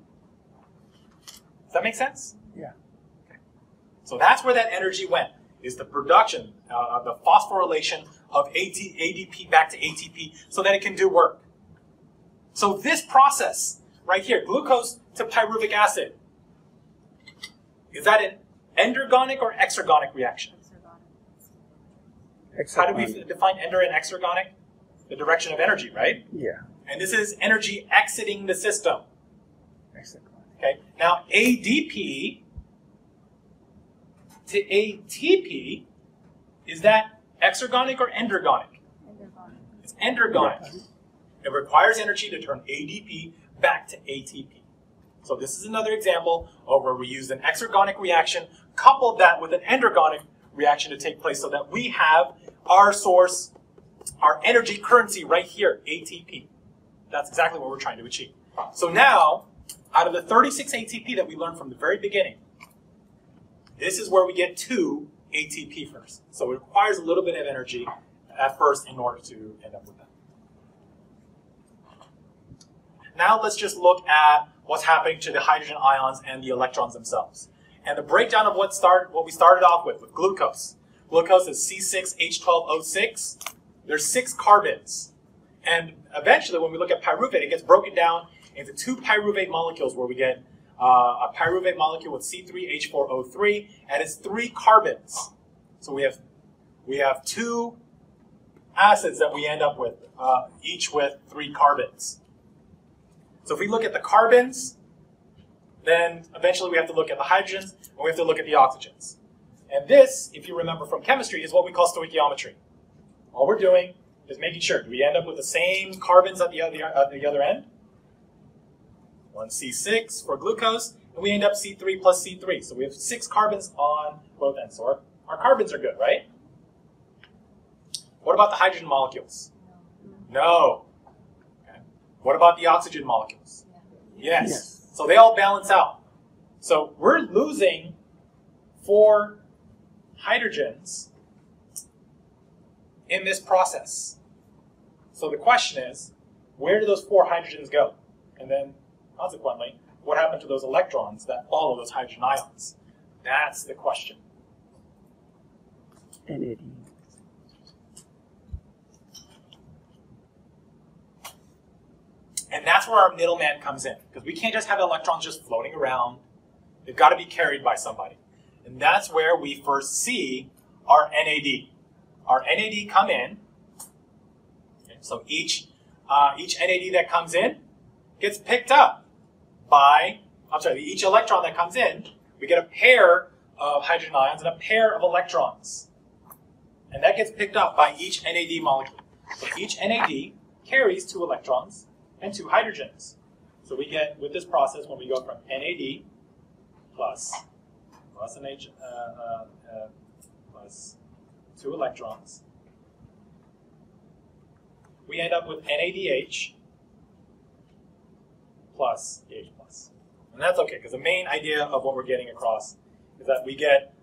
Speaker 1: Does that make sense?
Speaker 2: Yeah.
Speaker 1: So that's where that energy went, is the production, uh, the phosphorylation of AT, ADP back to ATP so that it can do work. So this process right here, glucose to pyruvic acid, is that an endergonic or exergonic reaction? How do we define ender and exergonic? The direction of energy, right?
Speaker 2: Yeah.
Speaker 1: And this is energy exiting the system.
Speaker 2: Hexagon.
Speaker 1: Okay. Now ADP to ATP is that exergonic or endergonic? Endergonic. It's endergonic. It requires energy to turn ADP back to ATP. So this is another example of where we used an exergonic reaction, coupled that with an endergonic reaction to take place so that we have our source, our energy currency right here, ATP. That's exactly what we're trying to achieve. So now, out of the 36 ATP that we learned from the very beginning, this is where we get two ATP first. So it requires a little bit of energy at first in order to end up with that. Now let's just look at what's happening to the hydrogen ions and the electrons themselves. And the breakdown of what start what we started off with, with glucose. Glucose is C6H12O6. There's six carbons. And eventually, when we look at pyruvate, it gets broken down into two pyruvate molecules where we get uh, a pyruvate molecule with C3H4O3 and it's three carbons. So we have we have two acids that we end up with, uh, each with three carbons. So if we look at the carbons, then eventually we have to look at the hydrogens and we have to look at the oxygens. And this, if you remember from chemistry, is what we call stoichiometry. All we're doing is making sure, do we end up with the same carbons at the other, at the other end? One C6 for glucose, and we end up C3 plus C3. So we have six carbons on both ends. So our, our carbons are good, right? What about the hydrogen molecules? No. Okay. What about the oxygen molecules? Yes.
Speaker 2: Yes.
Speaker 1: So they all balance out. So we're losing four hydrogens in this process. So the question is, where do those four hydrogens go? And then, consequently, what happened to those electrons that follow those hydrogen ions? That's the question.
Speaker 2: NAD.
Speaker 1: And that's where our middleman comes in. Because we can't just have electrons just floating around. They've got to be carried by somebody. And that's where we first see our NAD. Our NAD come in. Okay, so each, uh, each NAD that comes in gets picked up by, I'm sorry, each electron that comes in, we get a pair of hydrogen ions and a pair of electrons. And that gets picked up by each NAD molecule. So each NAD carries two electrons and two hydrogens. So we get, with this process, when we go from NAD plus, plus an H, uh, uh, uh, plus two electrons, we end up with NADH plus H plus. And that's okay, because the main idea of what we're getting across is that we get,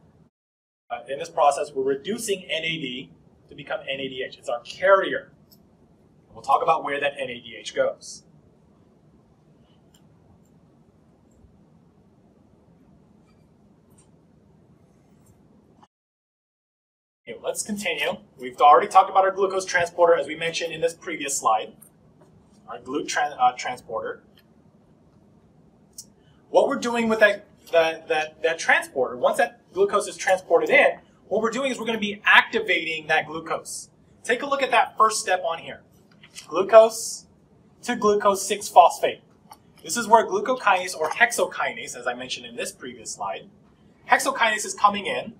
Speaker 1: uh, in this process, we're reducing NAD to become NADH. It's our carrier. We'll talk about where that NADH goes. Okay, let's continue. We've already talked about our glucose transporter as we mentioned in this previous slide. Our GLUT tran- uh, transporter. what we're doing with that, that, that, that transporter, once that glucose is transported in, what we're doing is we're going to be activating that glucose. Take a look at that first step on here. Glucose to glucose 6-phosphate. This is where glucokinase or hexokinase, as I mentioned in this previous slide, hexokinase is coming in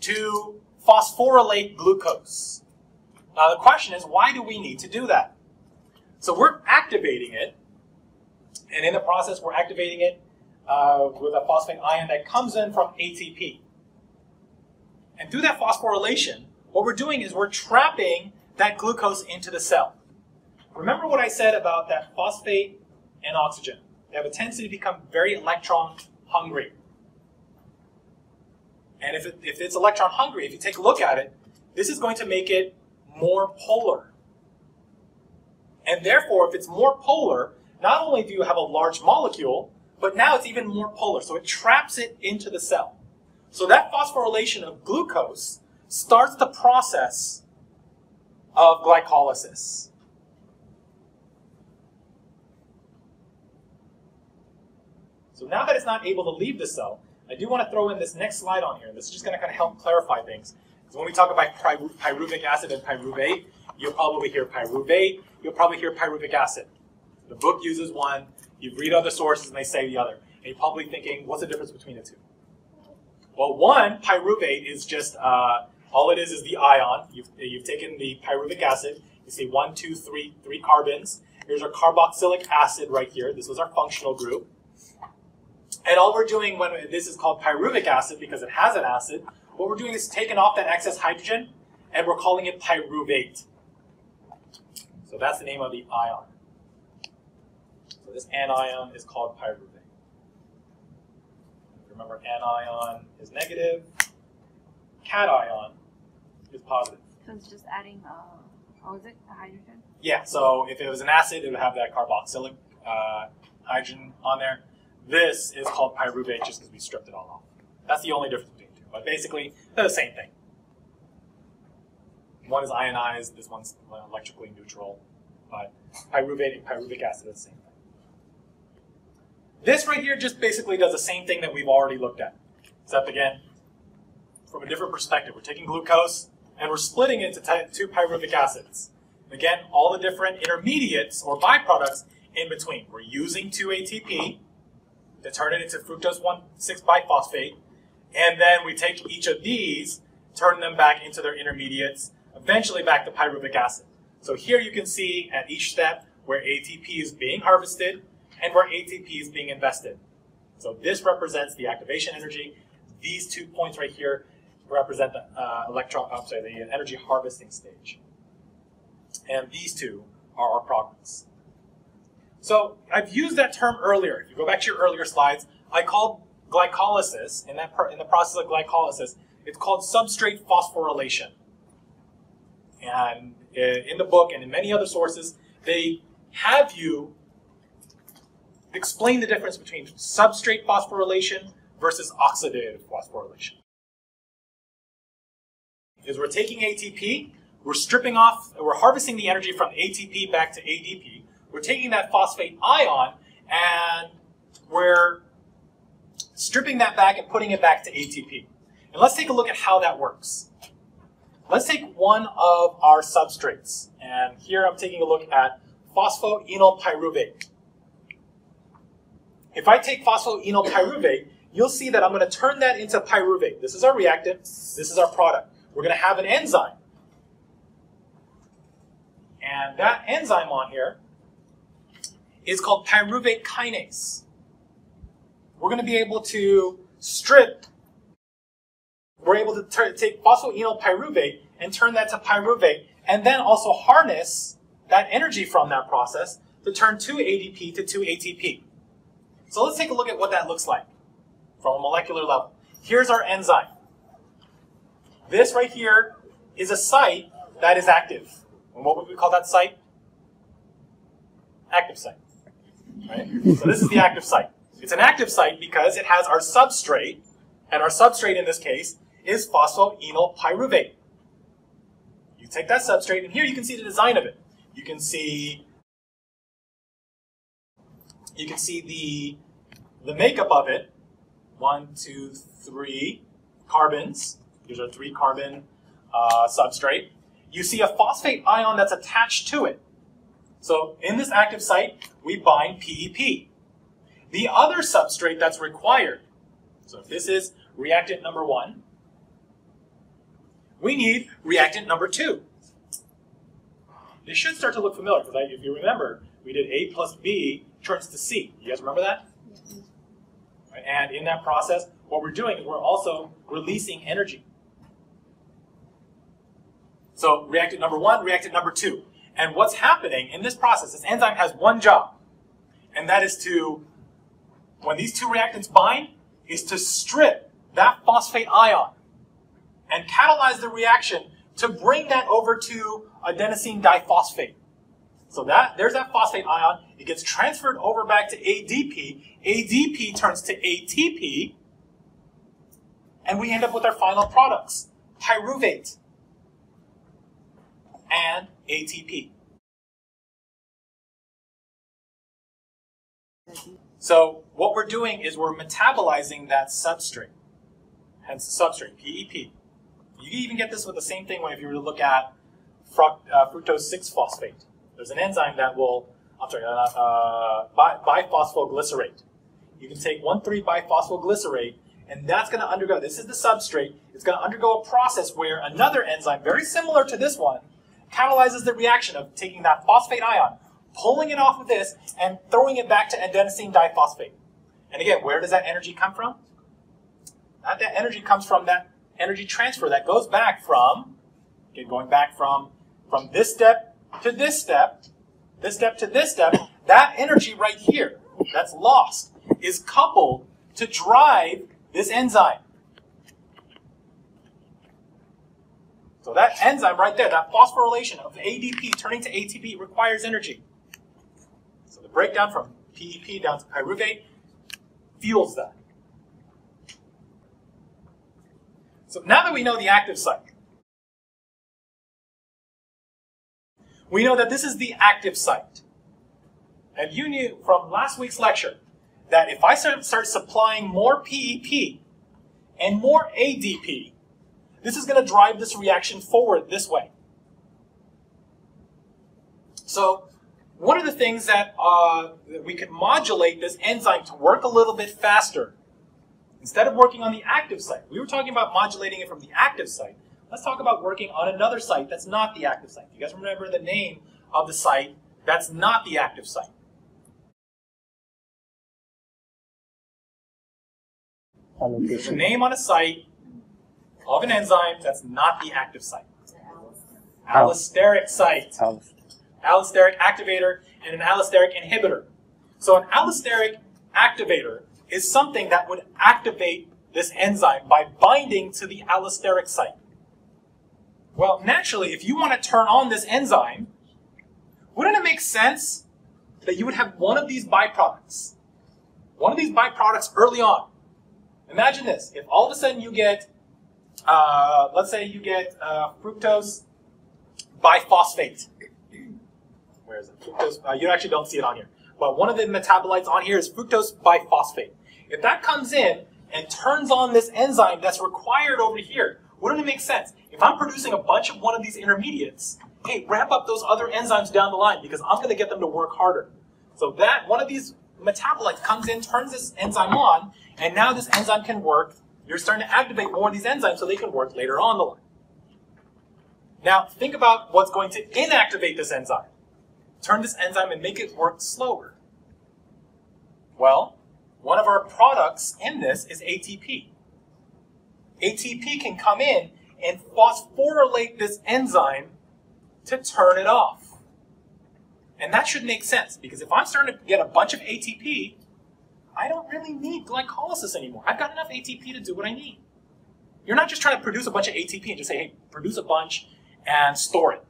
Speaker 1: to phosphorylate glucose. Now the question is, why do we need to do that? So we're activating it, and in the process we're activating it uh, with a phosphate ion that comes in from ATP. And through that phosphorylation, what we're doing is we're trapping that glucose into the cell. Remember what I said about that phosphate and oxygen. They have a tendency to become very electron hungry. And if, it, if it's electron hungry, if you take a look at it, this is going to make it more polar. And therefore, if it's more polar, not only do you have a large molecule, but now it's even more polar. So it traps it into the cell. So that phosphorylation of glucose starts the process of glycolysis. So now that it's not able to leave the cell, I do want to throw in this next slide on here. This is just going to kind of help clarify things. When we talk about pyruvic acid and pyruvate, you'll probably hear pyruvate, you'll probably hear pyruvic acid. The book uses one, you read other sources and they say the other. And you're probably thinking, what's the difference between the two? Well, one, pyruvate is just, uh, all it is is the ion. You've, you've taken the pyruvic acid, you see one, two, three, three carbons. Here's our carboxylic acid right here. This was our functional group. And all we're doing when this is called pyruvic acid because it has an acid, what we're doing is taking off that excess hydrogen and we're calling it pyruvate. So that's the name of the ion. So this anion is called pyruvate. Remember, anion is negative, cation is positive.
Speaker 3: So it's just adding, uh, what was it, the hydrogen?
Speaker 1: Yeah, so if it was an acid, it would have that carboxylic uh, hydrogen on there. This is called pyruvate just because we stripped it all off. That's the only difference between the two. But basically, they're the same thing. One is ionized, this one's electrically neutral. But pyruvate and pyruvic acid are the same thing. This right here just basically does the same thing that we've already looked at. Except again, from a different perspective. We're taking glucose and we're splitting it into two pyruvic acids. Again, all the different intermediates or byproducts in between. We're using 2-ATP, to turn it into fructose 1,6-biphosphate, and then we take each of these, turn them back into their intermediates, eventually back to pyruvic acid. So here you can see at each step where ATP is being harvested and where ATP is being invested. So this represents the activation energy. These two points right here represent the uh, electron, I'm sorry, the energy harvesting stage. And these two are our progress. So I've used that term earlier. If you go back to your earlier slides, I called glycolysis, in, that in the process of glycolysis, it's called substrate phosphorylation. And in the book and in many other sources, they have you explain the difference between substrate phosphorylation versus oxidative phosphorylation. Is we're taking ATP, we're stripping off, we're harvesting the energy from ATP back to ADP, we're taking that phosphate ion and we're stripping that back and putting it back to ATP. And let's take a look at how that works. Let's take one of our substrates. And here I'm taking a look at phosphoenol pyruvate. If I take phosphoenol pyruvate, you'll see that I'm going to turn that into pyruvate. This is our reactant. This is our product. We're going to have an enzyme. And that enzyme on here is called pyruvate kinase. We're going to be able to strip, we're able to take phosphoenol pyruvate and turn that to pyruvate, and then also harness that energy from that process to turn 2-ADP to 2-ATP. So let's take a look at what that looks like from a molecular level. Here's our enzyme. This right here is a site that is active. And what would we call that site? Active site. Right? So this is the active site. It's an active site because it has our substrate, and our substrate in this case is phosphoenol pyruvate. You take that substrate, and here you can see the design of it. You can see you can see the the makeup of it, one, two, three carbons. These are three carbon uh, substrate. You see a phosphate ion that's attached to it. So in this active site, we bind PEP. The other substrate that's required, so if this is reactant number one, we need reactant number two. This should start to look familiar because if you remember, we did A plus B turns to C. You guys remember that? And in that process, what we're doing is we're also releasing energy. So reactant number one, reactant number two. And what's happening in this process, this enzyme has one job, and that is to, when these two reactants bind, is to strip that phosphate ion and catalyze the reaction to bring that over to adenosine diphosphate. So that there's that phosphate ion. It gets transferred over back to ADP. ADP turns to ATP, and we end up with our final products: pyruvate and ATP. So what we're doing is we're metabolizing that substrate, hence the substrate, PEP. You can even get this with the same thing when if you were to look at uh, fructose 6-phosphate. There's an enzyme that will, I'm sorry, uh, uh, bi- biphosphoglycerate. You can take 1,3-biphosphoglycerate, and that's going to undergo, this is the substrate, it's going to undergo a process where another enzyme, very similar to this one, catalyzes the reaction of taking that phosphate ion, pulling it off of this, and throwing it back to adenosine diphosphate. And again, where does that energy come from? That, that energy comes from that energy transfer that goes back from, again, going back from, from this step to this step, this step to this step, that energy right here that's lost is coupled to drive this enzyme. So that enzyme right there, that phosphorylation of ADP turning to ATP requires energy. So the breakdown from PEP down to pyruvate fuels that. So now that we know the active site, we know that this is the active site. And you knew from last week's lecture that if I start, start supplying more PEP and more ADP, this is going to drive this reaction forward this way. So one of the things that uh, that we could modulate this enzyme to work a little bit faster, instead of working on the active site, we were talking about modulating it from the active site. Let's talk about working on another site that's not the active site. You guys remember the name of the site that's not the active site? The
Speaker 2: Allocation.
Speaker 1: name on a site of an enzyme that's not the active site. Allosteric site. Allosteric activator and an allosteric inhibitor. So an allosteric activator is something that would activate this enzyme by binding to the allosteric site. Well, naturally, if you want to turn on this enzyme, wouldn't it make sense that you would have one of these byproducts? One of these byproducts early on. Imagine this. If all of a sudden you get, uh, let's say you get uh, fructose biphosphate. Where is it? Fructose, uh, you actually don't see it on here. But one of the metabolites on here is fructose biphosphate. If that comes in and turns on this enzyme that's required over here, wouldn't it make sense? If I'm producing a bunch of one of these intermediates, hey, ramp up those other enzymes down the line because I'm going to get them to work harder. So that one of these metabolites comes in, turns this enzyme on, and now this enzyme can work. You're starting to activate more of these enzymes so they can work later on the line. Now, think about what's going to inactivate this enzyme. Turn this enzyme and make it work slower. Well, one of our products in this is ATP. ATP can come in and phosphorylate this enzyme to turn it off. And that should make sense because if I'm starting to get a bunch of ATP, I don't really need glycolysis anymore. I've got enough ATP to do what I need. You're not just trying to produce a bunch of ATP and just say, hey, produce a bunch and store it.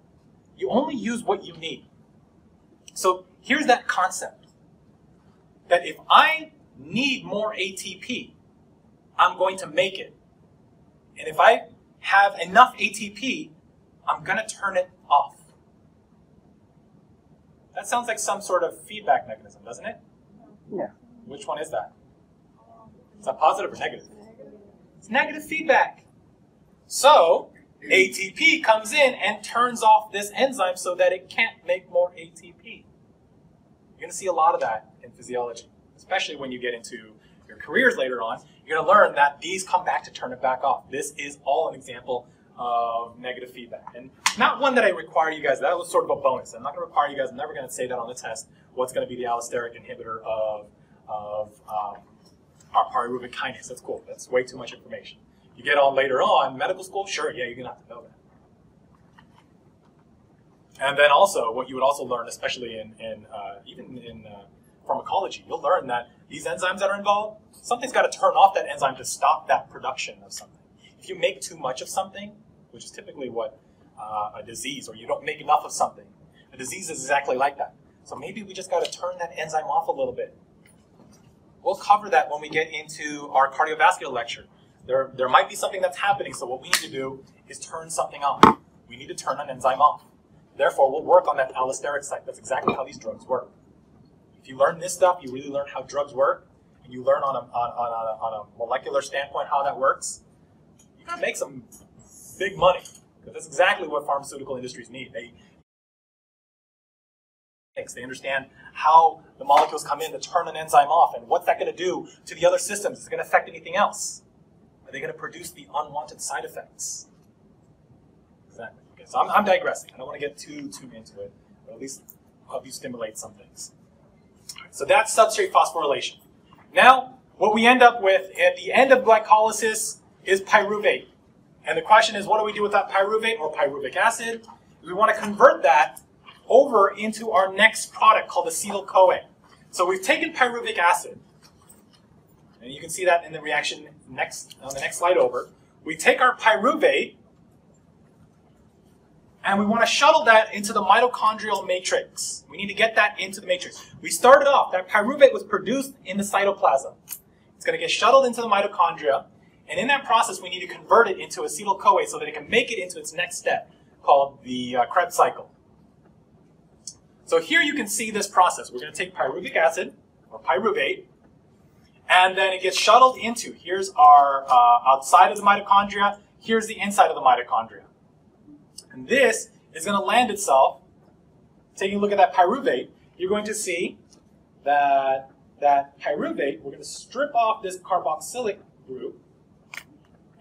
Speaker 1: You only use what you need. So here's that concept that if I need more ATP, I'm going to make it. And if I have enough ATP, I'm going to turn it off. That sounds like some sort of feedback mechanism, doesn't it?
Speaker 2: Yeah.
Speaker 1: Which one is that? Is that positive or negative? It's negative feedback. So ATP comes in and turns off this enzyme so that it can't make more ATP. You're going to see a lot of that in physiology, especially when you get into your careers later on. You're going to learn that these come back to turn it back off. This is all an example of negative feedback. And not one that I require you guys, that was sort of a bonus. I'm not going to require you guys, I'm never going to say that on the test, what's going to be the allosteric inhibitor of, of um, our pyruvic kinase. That's cool. That's way too much information. You get on later on, medical school, sure, yeah, you're going to have to know that. And then also, what you would also learn, especially in, in uh, even in uh, pharmacology, you'll learn that these enzymes that are involved, something's got to turn off that enzyme to stop that production of something. If you make too much of something, which is typically what uh, a disease, or you don't make enough of something, a disease is exactly like that. So maybe we just got to turn that enzyme off a little bit. We'll cover that when we get into our cardiovascular lecture. There, there might be something that's happening, so what we need to do is turn something off. We need to turn an enzyme off. Therefore, we'll work on that allosteric site. That's exactly how these drugs work. If you learn this stuff, you really learn how drugs work, and you learn on a, on, on, a, on a molecular standpoint how that works, you can make some big money. Because that's exactly what pharmaceutical industries need. They they understand how the molecules come in to turn an enzyme off, and what's that going to do to the other systems? Is it going to affect anything else? Are they going to produce the unwanted side effects? Exactly. Okay, so I'm, I'm digressing. I don't want to get too too into it, but at least help you stimulate some things. So that's substrate phosphorylation. Now, what we end up with at the end of glycolysis is pyruvate. And the question is, what do we do with that pyruvate or pyruvic acid? We want to convert that over into our next product called acetyl-CoA. So we've taken pyruvic acid, and you can see that in the reaction next on the next slide over. We take our pyruvate, and we want to shuttle that into the mitochondrial matrix. We need to get that into the matrix. We started off, that pyruvate was produced in the cytoplasm. It's going to get shuttled into the mitochondria, and in that process, we need to convert it into acetyl-CoA so that it can make it into its next step, called the uh, Krebs cycle. So here you can see this process. We're going to take pyruvic acid, or pyruvate, and then it gets shuttled into, here's our uh, outside of the mitochondria, here's the inside of the mitochondria. And this is going to land itself, taking a look at that pyruvate, you're going to see that that pyruvate, we're going to strip off this carboxylic group,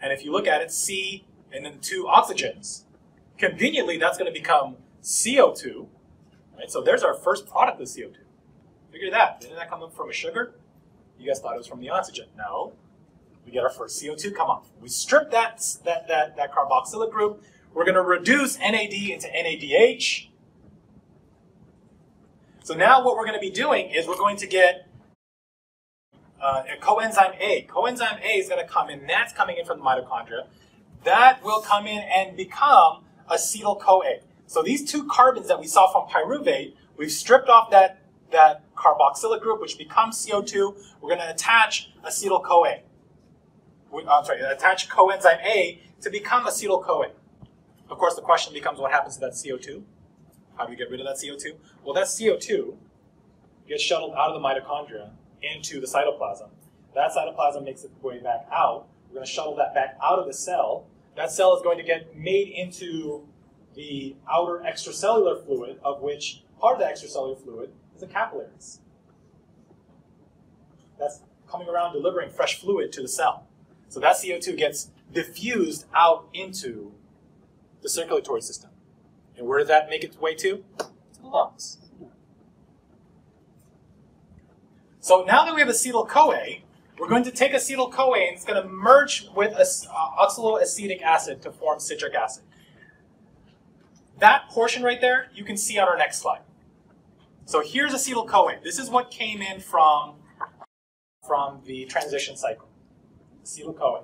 Speaker 1: and if you look at it, C and then two oxygens. Conveniently, that's going to become CO2, right? So there's our first product of CO2. Figure that. Didn't that come up from a sugar? You guys thought it was from the oxygen. No. We get our first CO2 come off. We strip that, that, that, that carboxylic group. We're going to reduce NAD into NADH. So now what we're going to be doing is we're going to get uh, coenzyme A. Coenzyme A is going to come in. That's coming in from the mitochondria. That will come in and become acetyl-CoA. So these two carbons that we saw from pyruvate, we've stripped off that, that carboxylic group, which becomes CO2. We're going to attach acetyl-CoA. I'm sorry, attach coenzyme A to become acetyl-CoA. Of course, the question becomes what happens to that CO2? How do we get rid of that CO2? Well, that CO2 gets shuttled out of the mitochondria into the cytoplasm. That cytoplasm makes its way back out. We're going to shuttle that back out of the cell. That cell is going to get made into the outer extracellular fluid, of which part of the extracellular fluid is the capillaries. That's coming around delivering fresh fluid to the cell. So that CO2 gets diffused out into the circulatory system. And where does that make its way to? To the lungs. So now that we have acetyl-CoA, we're going to take acetyl-CoA and it's going to merge with uh, oxaloacetic acid to form citric acid. That portion right there, you can see on our next slide. So here's acetyl-CoA. This is what came in from, from the transition cycle. Acetyl-CoA.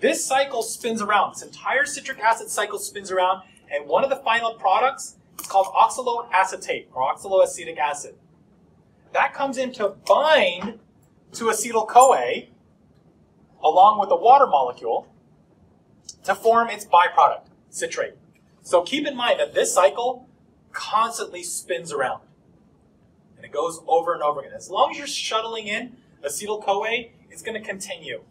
Speaker 1: This cycle spins around. This entire citric acid cycle spins around, and one of the final products is called oxaloacetate, or oxaloacetic acid. That comes in to bind to acetyl-CoA along with the water molecule to form its byproduct, citrate. So keep in mind that this cycle constantly spins around. And It goes over and over again. As long as you're shuttling in acetyl CoA, it's going to continue.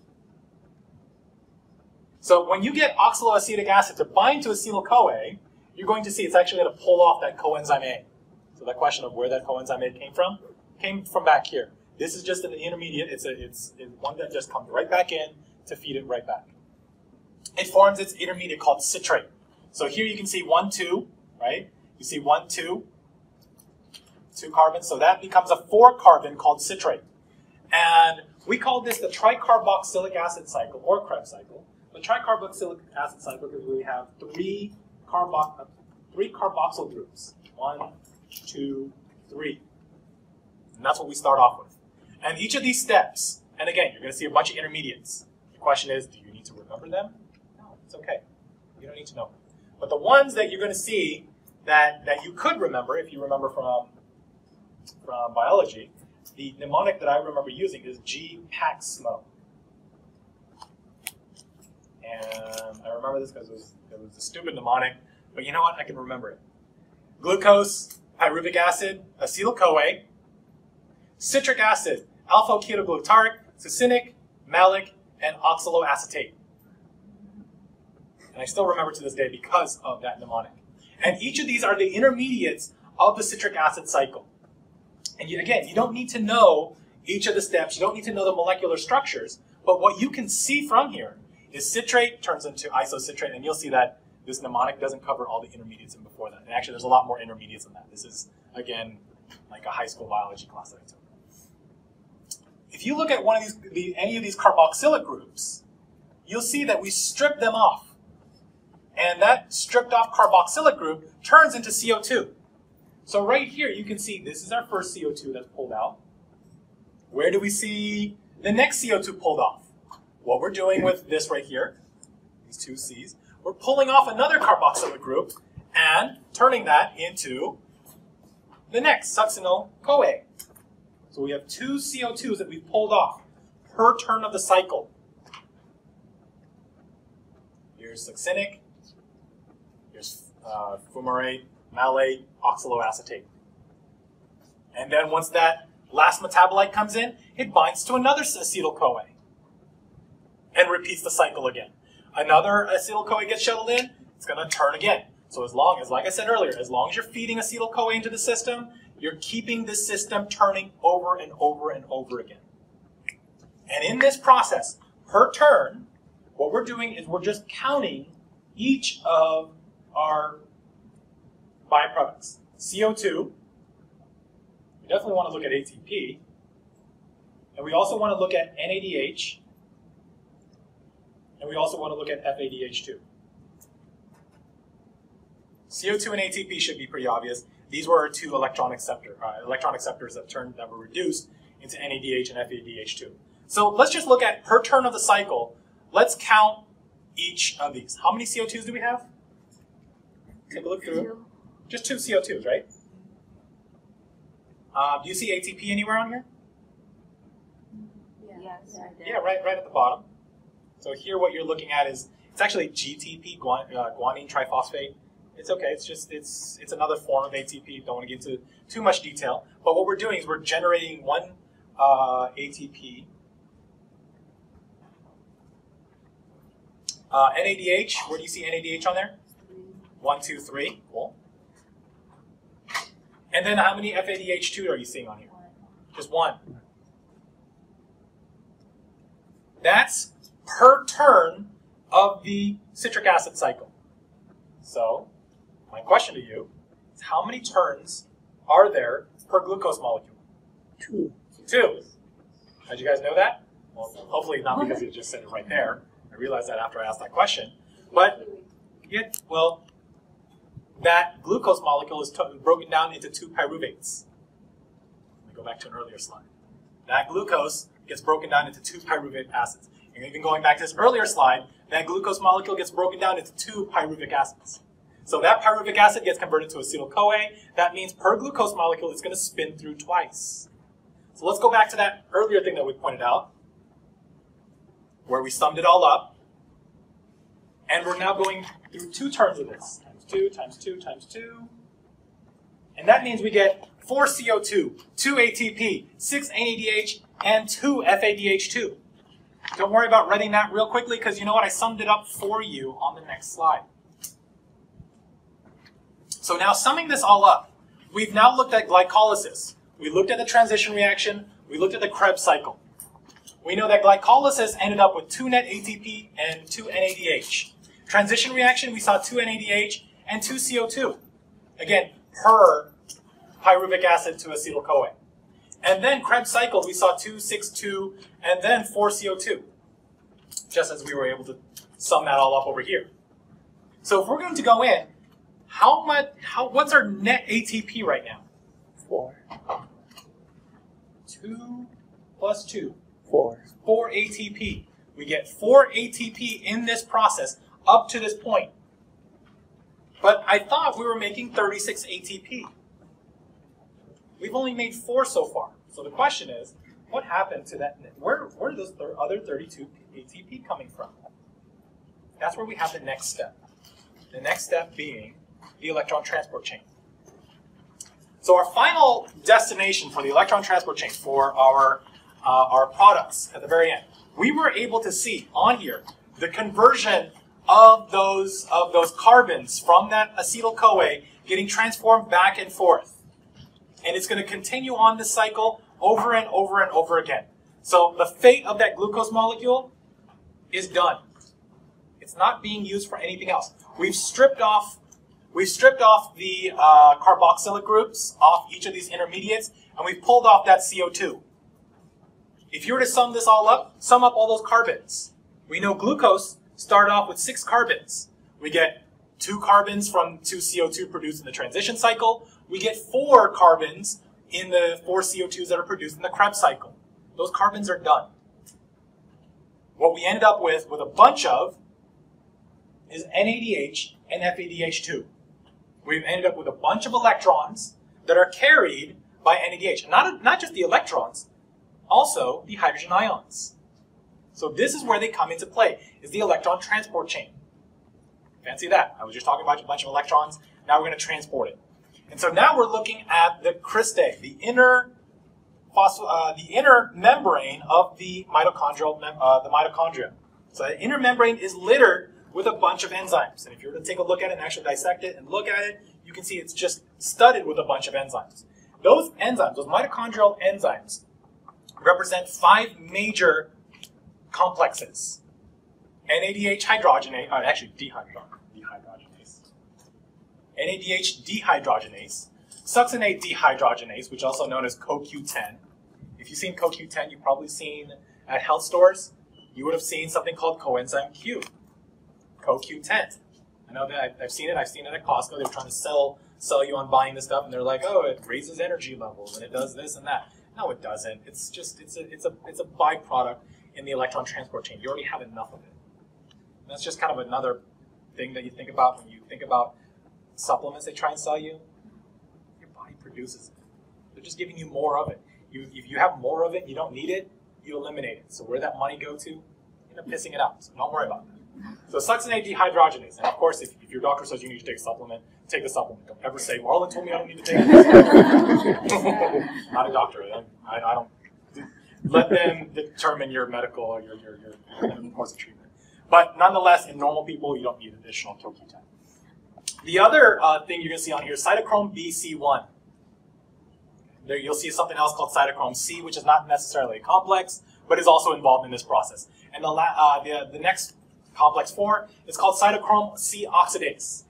Speaker 1: So when you get oxaloacetic acid to bind to acetyl CoA, you're going to see it's actually going to pull off that coenzyme A. So that question of where that coenzyme A came from came from back here. This is just an intermediate. It's a it's, it's one that just comes right back in to feed it right back. It forms its intermediate called citrate. So here you can see one two, right? You see one two, two carbons. So that becomes a four carbon called citrate, and we call this the tricarboxylic acid cycle or Krebs cycle. The tricarboxylic acid cycle because we have three carbo- uh, three carboxyl groups. One, two, three. And that's what we start off with. And each of these steps, and again, you're going to see a bunch of intermediates. The question is, do you need to remember them? It's okay. You don't need to know. But the ones that you're going to see that, that you could remember, if you remember from, from biology, the mnemonic that I remember using is G-PAXMO. And I remember this because it was, it was a stupid mnemonic, but you know what? I can remember it. Glucose, pyruvic acid, acetyl-CoA, citric acid, alpha-ketoglutarate, succinic, malic, and oxaloacetate. And I still remember to this day because of that mnemonic. And each of these are the intermediates of the citric acid cycle. And you, again, you don't need to know each of the steps, you don't need to know the molecular structures, but what you can see from here is citrate turns into isocitrate, and you'll see that this mnemonic doesn't cover all the intermediates and before that. And actually, there's a lot more intermediates than that. This is, again, like a high school biology class that I took. If you look at one of these, the, any of these carboxylic groups, you'll see that we strip them off. And that stripped off carboxylic group turns into CO2. So right here, you can see this is our first CO2 that's pulled out. Where do we see the next CO2 pulled off? What we're doing with this right here, these two C's, we're pulling off another carboxylic group and turning that into the next succinyl CoA. So we have two CO2s that we've pulled off per turn of the cycle. Here's succinic, uh, fumarate, malate, oxaloacetate. And then once that last metabolite comes in, it binds to another acetyl-CoA and repeats the cycle again. Another acetyl-CoA gets shuttled in, it's going to turn again. So as long as, like I said earlier, as long as you're feeding acetyl-CoA into the system, you're keeping the system turning over and over and over again. And in this process, per turn, what we're doing is we're just counting each of our byproducts. CO2, we definitely want to look at ATP, and we also want to look at NADH, and we also want to look at FADH2. CO2 and ATP should be pretty obvious. These were our two electron acceptor, uh, electron acceptors that turned that were reduced into NADH and FADH2. So let's just look at per turn of the cycle. Let's count each of these. How many CO2s do we have? Take a look through. Just two CO2s, right? Uh, do you see ATP anywhere on here?
Speaker 3: Yes, right there.
Speaker 1: Yeah, right, right at the bottom. So here, what you're looking at is it's actually GTP, guan, uh, guanine triphosphate. It's okay. It's just it's it's another form of ATP. Don't want to get into too much detail. But what we're doing is we're generating one uh, ATP. Uh, NADH. Where do you see NADH on there? One, two, three. Cool. And then how many FADH2 are you seeing on here? Just one. That's per turn of the citric acid cycle. So, my question to you is how many turns are there per glucose molecule?
Speaker 2: Two.
Speaker 1: Two. Did you guys know that? Well, hopefully not because you just said it right there. I realized that after I asked that question. But, yeah, well, that glucose molecule is broken down into two pyruvates. Let me go back to an earlier slide. That glucose gets broken down into two pyruvate acids. And even going back to this earlier slide, that glucose molecule gets broken down into two pyruvic acids. So that pyruvic acid gets converted to acetyl-CoA. That means per glucose molecule, it's going to spin through twice. So let's go back to that earlier thing that we pointed out, where we summed it all up. And we're now going through two turns of this. Times two, times two, times two. And that means we get 4 CO2, 2 ATP, 6 NADH, and 2 FADH2. Don't worry about writing that real quickly because you know what? I summed it up for you on the next slide. So now summing this all up, we've now looked at glycolysis. We looked at the transition reaction. We looked at the Krebs cycle. We know that glycolysis ended up with 2 net ATP and 2 NADH. Transition reaction, we saw 2 NADH and 2 CO2. Again, per pyruvic acid to acetyl-CoA. And then Krebs cycle, we saw 2, 6, 2, and then 4 CO2. Just as we were able to sum that all up over here. So if we're going to go in, how much, how, what's our net ATP right now?
Speaker 2: Four.
Speaker 1: 2 plus 2.
Speaker 2: Four.
Speaker 1: 4 ATP. We get 4 ATP in this process up to this point. But I thought we were making 36 ATP. We've only made 4 so far. So the question is, what happened to that? Where, where are those th other 32 ATP coming from? That's where we have the next step. The next step being the electron transport chain. So our final destination for the electron transport chain for our uh, our products at the very end, we were able to see on here the conversion of those of those carbons from that acetyl CoA getting transformed back and forth, and it's going to continue on this cycle over and over and over again. So the fate of that glucose molecule is done. It's not being used for anything else. We've stripped off We've stripped off the uh, carboxylic groups off each of these intermediates, and we've pulled off that CO2. If you were to sum this all up, sum up all those carbons. We know glucose started off with six carbons. We get two carbons from two CO2 produced in the transition cycle. We get four carbons in the four CO2s that are produced in the Krebs cycle. Those carbons are done. What we ended up with, with a bunch of, is NADH and FADH2 we've ended up with a bunch of electrons that are carried by NADH. Not, not just the electrons, also the hydrogen ions. So this is where they come into play, is the electron transport chain. Fancy that. I was just talking about a bunch of electrons. Now we're going to transport it. And so now we're looking at the cristae, the inner uh, the inner membrane of the mitochondrial uh, the mitochondria. So the inner membrane is littered with a bunch of enzymes. And if you were to take a look at it and actually dissect it and look at it, you can see it's just studded with a bunch of enzymes. Those enzymes, those mitochondrial enzymes, represent five major complexes. NADH hydrogenase, uh, actually dehydrogenase. NADH dehydrogenase, succinate dehydrogenase, which is also known as CoQ10. If you've seen CoQ10, you've probably seen at health stores, you would have seen something called coenzyme Q. CoQ10. I know that I've seen it. I've seen it at Costco. They're trying to sell sell you on buying this stuff, and they're like, "Oh, it raises energy levels and it does this and that." No, it doesn't. It's just it's a it's a it's a byproduct in the electron transport chain. You already have enough of it. And that's just kind of another thing that you think about when you think about supplements they try and sell you. Your body produces it. They're just giving you more of it. You if you have more of it, you don't need it. You eliminate it. So where does that money go to? You end up pissing it out. So don't worry about that. So succinate dehydrogenase. And of course, if, if, your doctor says you need to take a supplement, take the supplement. Don't ever say, Marlon told me I don't need to take it. Not a doctor. I, I, don't. Let them determine your medical or your, your, your course of treatment. But nonetheless, in normal people, you don't need additional CoQ10. The other uh, thing you're going to see on here is cytochrome BC1. There you'll see something else called cytochrome C, which is not necessarily a complex, but is also involved in this process. And the, uh, the, the next complex 4. is called cytochrome C oxidase.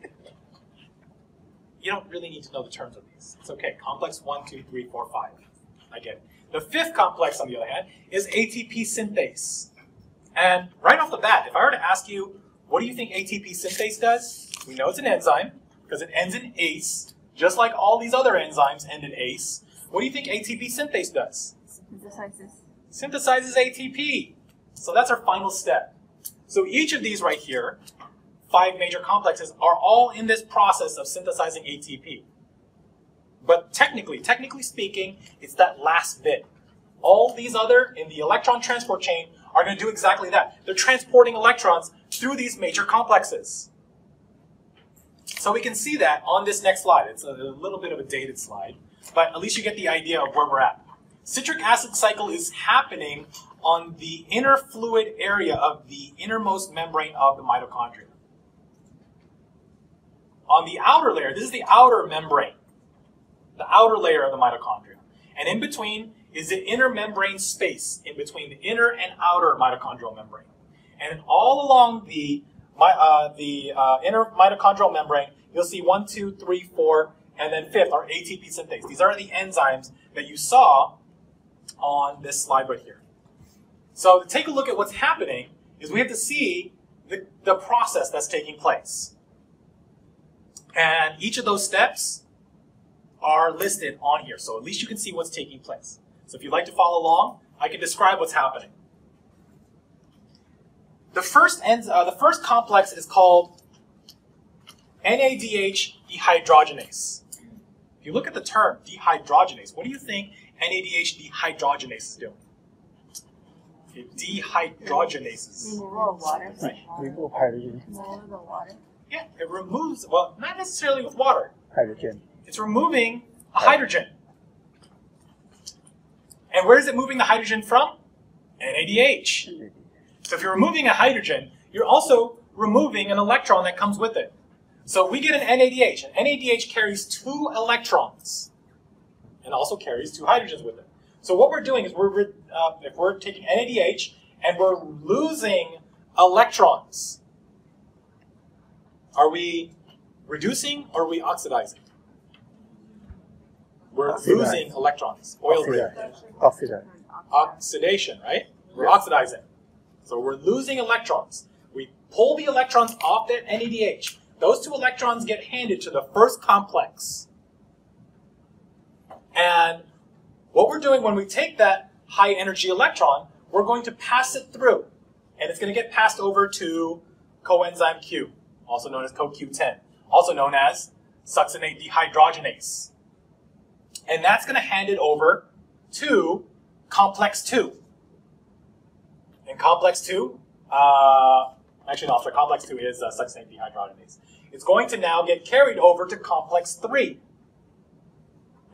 Speaker 1: You don't really need to know the terms of these. It's okay. Complex 1, 2, 3, 4, 5. I get it. The fifth complex, on the other hand, is ATP synthase. And right off the bat, if I were to ask you, what do you think ATP synthase does? We know it's an enzyme, because it ends in ase, just like all these other enzymes end in ase. What do you think ATP synthase does?
Speaker 3: Synthesizes.
Speaker 1: Synthesizes ATP. So that's our final step. So each of these right here, five major complexes, are all in this process of synthesizing ATP. But technically, technically speaking, it's that last bit. All these other, in the electron transport chain, are going to do exactly that. They're transporting electrons through these major complexes. So we can see that on this next slide. It's a, little bit of a dated slide, but at least you get the idea of where we're at. Citric acid cycle is happening on the inner fluid area of the innermost membrane of the mitochondria. On the outer layer, this is the outer membrane, the outer layer of the mitochondria. And in between is the inner membrane space, in between the inner and outer mitochondrial membrane. And all along the, my, uh, the uh, inner mitochondrial membrane, you'll see one, two, three, four, and then fifth are ATP synthase. These are the enzymes that you saw on this slide right here. So to take a look at what's happening is we have to see the, the process that's taking place. And each of those steps are listed on here, so at least you can see what's taking place. So if you'd like to follow along, I can describe what's happening. The first, enz- uh, the first complex is called NADH dehydrogenase. If you look at the term dehydrogenase, what do you think NADH dehydrogenase is doing? It dehydrogenases.
Speaker 3: Removal of water.
Speaker 1: Right.
Speaker 2: Remove hydrogen.
Speaker 3: Removal of water.
Speaker 1: Yeah, it removes, well, not necessarily with water.
Speaker 2: Hydrogen.
Speaker 1: It's removing a hydrogen. And where is it moving the hydrogen from? NADH. So if you're removing a hydrogen, you're also removing an electron that comes with it. So we get an NADH. An NADH carries two electrons and also carries two hydrogens with it. So what we're doing is we're uh, if we're taking NADH and we're losing electrons, are we reducing or are we oxidizing? We're losing electrons. Oil.
Speaker 2: Oxidize.
Speaker 1: Oxidation, right? We're oxidizing. So we're losing electrons. We pull the electrons off that NADH. Those two electrons get handed to the first complex. And what we're doing when we take that high energy electron, we're going to pass it through. And it's going to get passed over to coenzyme Q, also known as CoQ10, also known as succinate dehydrogenase. And that's going to hand it over to complex 2. And complex 2, uh, actually no, sorry, complex 2 is uh, succinate dehydrogenase. It's going to now get carried over to complex 3.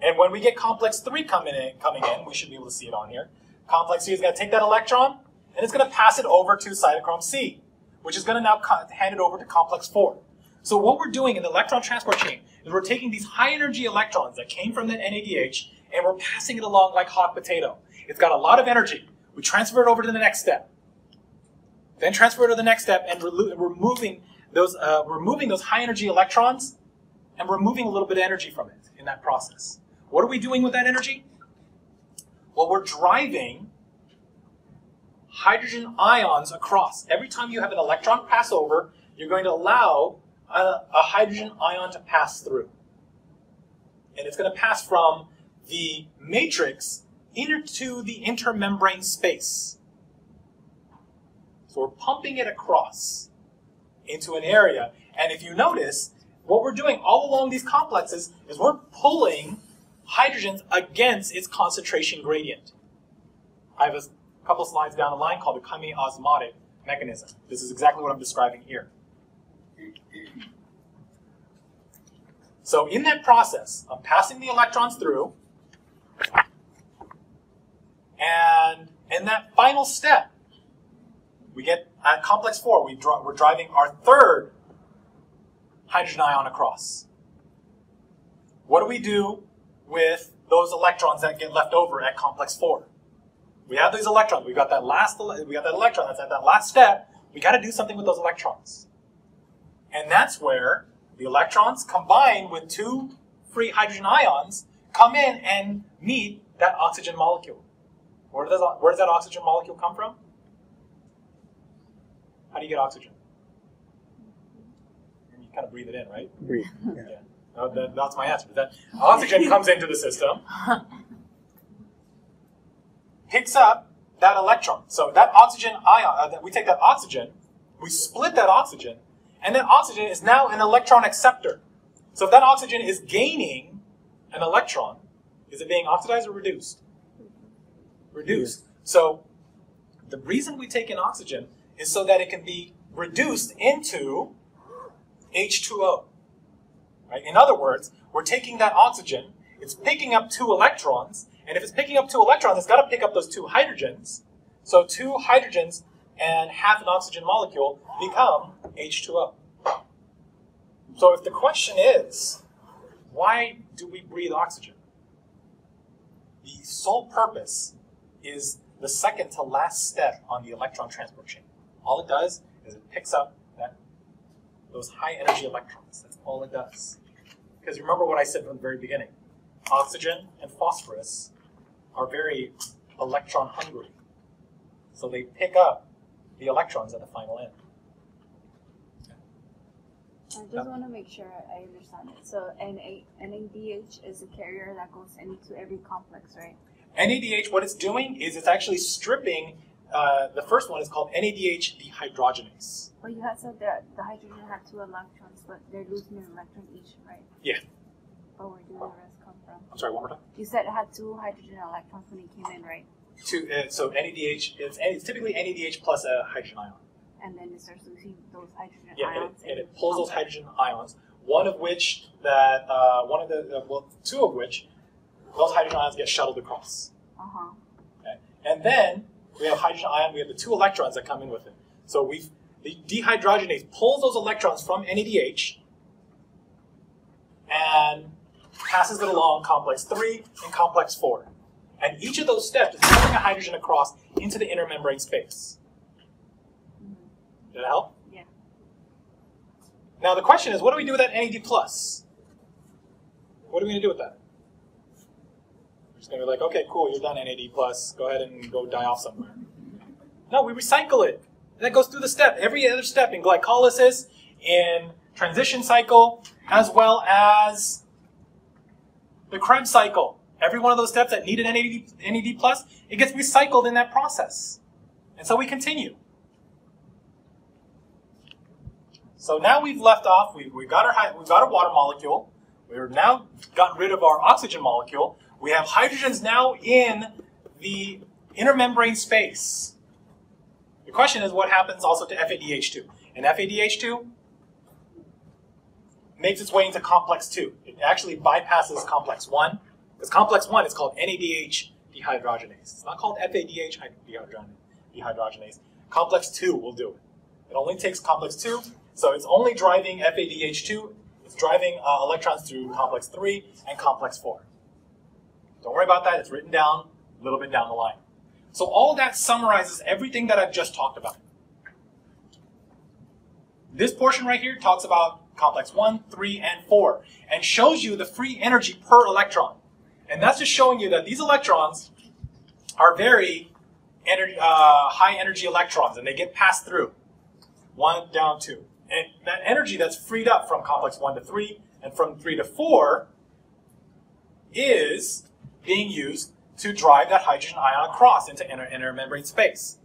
Speaker 1: And when we get complex 3 coming in, coming in, we should be able to see it on here. Complex 3 is going to take that electron, and it's going to pass it over to cytochrome C, which is going to now hand it over to complex 4. So what we're doing in the electron transport chain is we're taking these high energy electrons that came from that NADH, and we're passing it along like hot potato. It's got a lot of energy. We transfer it over to the next step. Then transfer it to the next step, and removing those, uh, removing those high energy electrons, and removing a little bit of energy from it in that process. What are we doing with that energy? Well, we're driving hydrogen ions across. Every time you have an electron pass over, you're going to allow a, a hydrogen ion to pass through. And it's going to pass from the matrix into the intermembrane space. So we're pumping it across into an area. And if you notice, what we're doing all along these complexes is we're pulling hydrogens against its concentration gradient. I have a couple slides down the line called the chemiosmotic mechanism. This is exactly what I'm describing here. So in that process, I'm passing the electrons through, and in that final step, we get at complex four, we draw, we're driving our third hydrogen ion across. What do we do with those electrons that get left over at complex four? We have these electrons. We've got that last. We got that electron. That's at that last step. We got to do something with those electrons, and that's where the electrons combine with two free hydrogen ions come in and meet that oxygen molecule. Where does where does that oxygen molecule come from? How do you get oxygen? And You kind of breathe it in, right?
Speaker 2: Breathe. Yeah.
Speaker 1: Yeah. That, that's my answer. That oxygen comes into the system, picks up that electron. So that oxygen ion, uh, that we take that oxygen, we split that oxygen, and that oxygen is now an electron acceptor. So if that oxygen is gaining an electron, is it being oxidized or reduced? Reduced. So the reason we take in oxygen is so that it can be reduced into H2O. Right? In other words, we're taking that oxygen, it's picking up two electrons, and if it's picking up two electrons, it's got to pick up those two hydrogens. So two hydrogens and half an oxygen molecule become H2O. So if the question is, why do we breathe oxygen? The sole purpose is the second to last step on the electron transport chain. All it does is it picks up that those high energy electrons. That's all it does. Because remember what I said from the very beginning. Oxygen and phosphorus are very electron hungry. So they pick up the electrons at the final end.
Speaker 3: I just want to make sure I understand it. So NA, NADH is a carrier that goes into every complex, right?
Speaker 1: NADH, what it's doing is it's actually stripping, uh, the first one is called NADH dehydrogenase.
Speaker 3: Well, you had said that the hydrogen had two electrons, but they're losing an electron each, right?
Speaker 1: Yeah.
Speaker 3: But where do the rest come from?
Speaker 1: I'm sorry, one more time.
Speaker 3: You said it had two hydrogen electrons when it came in, right?
Speaker 1: Two, uh, so NADH, it's, it's typically NADH plus a hydrogen ion.
Speaker 3: And then it starts losing those hydrogen
Speaker 1: Yeah, and
Speaker 3: ions.
Speaker 1: it, and it pulls those hydrogen ions. One of which that uh, one of the uh, well, two of which those hydrogen ions get shuttled across.
Speaker 3: Uh huh. Okay?
Speaker 1: And then we have hydrogen ion. We have the two electrons that come in with it. So we the dehydrogenase pulls those electrons from NADH and passes it along complex three and complex four. And each of those steps is pulling a hydrogen across into the inner membrane space. Did that help?
Speaker 3: Yeah.
Speaker 1: Now the question is, what do we do with that NAD plus? What are we going to do with that? We're just going to be like, okay, cool, you're done NAD plus. Go ahead and go die off somewhere. No, we recycle it. That goes through the step. Every other step in glycolysis, in transition cycle, as well as the Krebs cycle. Every one of those steps that needed NAD, NAD plus, it gets recycled in that process. And so we continue. So now we've left off, we've, we've, got our, we've got our water molecule, we've now gotten rid of our oxygen molecule, we have hydrogens now in the inner membrane space. The question is what happens also to FADH2? And FADH2 makes its way into complex 2. It actually bypasses complex 1, because complex 1 is called NADH dehydrogenase. It's not called FADH dehydrogenase. Complex 2 will do it. It only takes complex 2, so it's only driving FADH2. It's driving uh, electrons through complex 3 and complex 4. Don't worry about that. It's written down a little bit down the line. So all that summarizes everything that I've just talked about. This portion right here talks about complex 1, 3, and 4, and shows you the free energy per electron. And that's just showing you that these electrons are very uh, high energy electrons, and they get passed through. 1 down 2. And that energy that's freed up from complex 1 to 3 and from 3 to 4 is being used to drive that hydrogen ion across into inner, inner membrane space.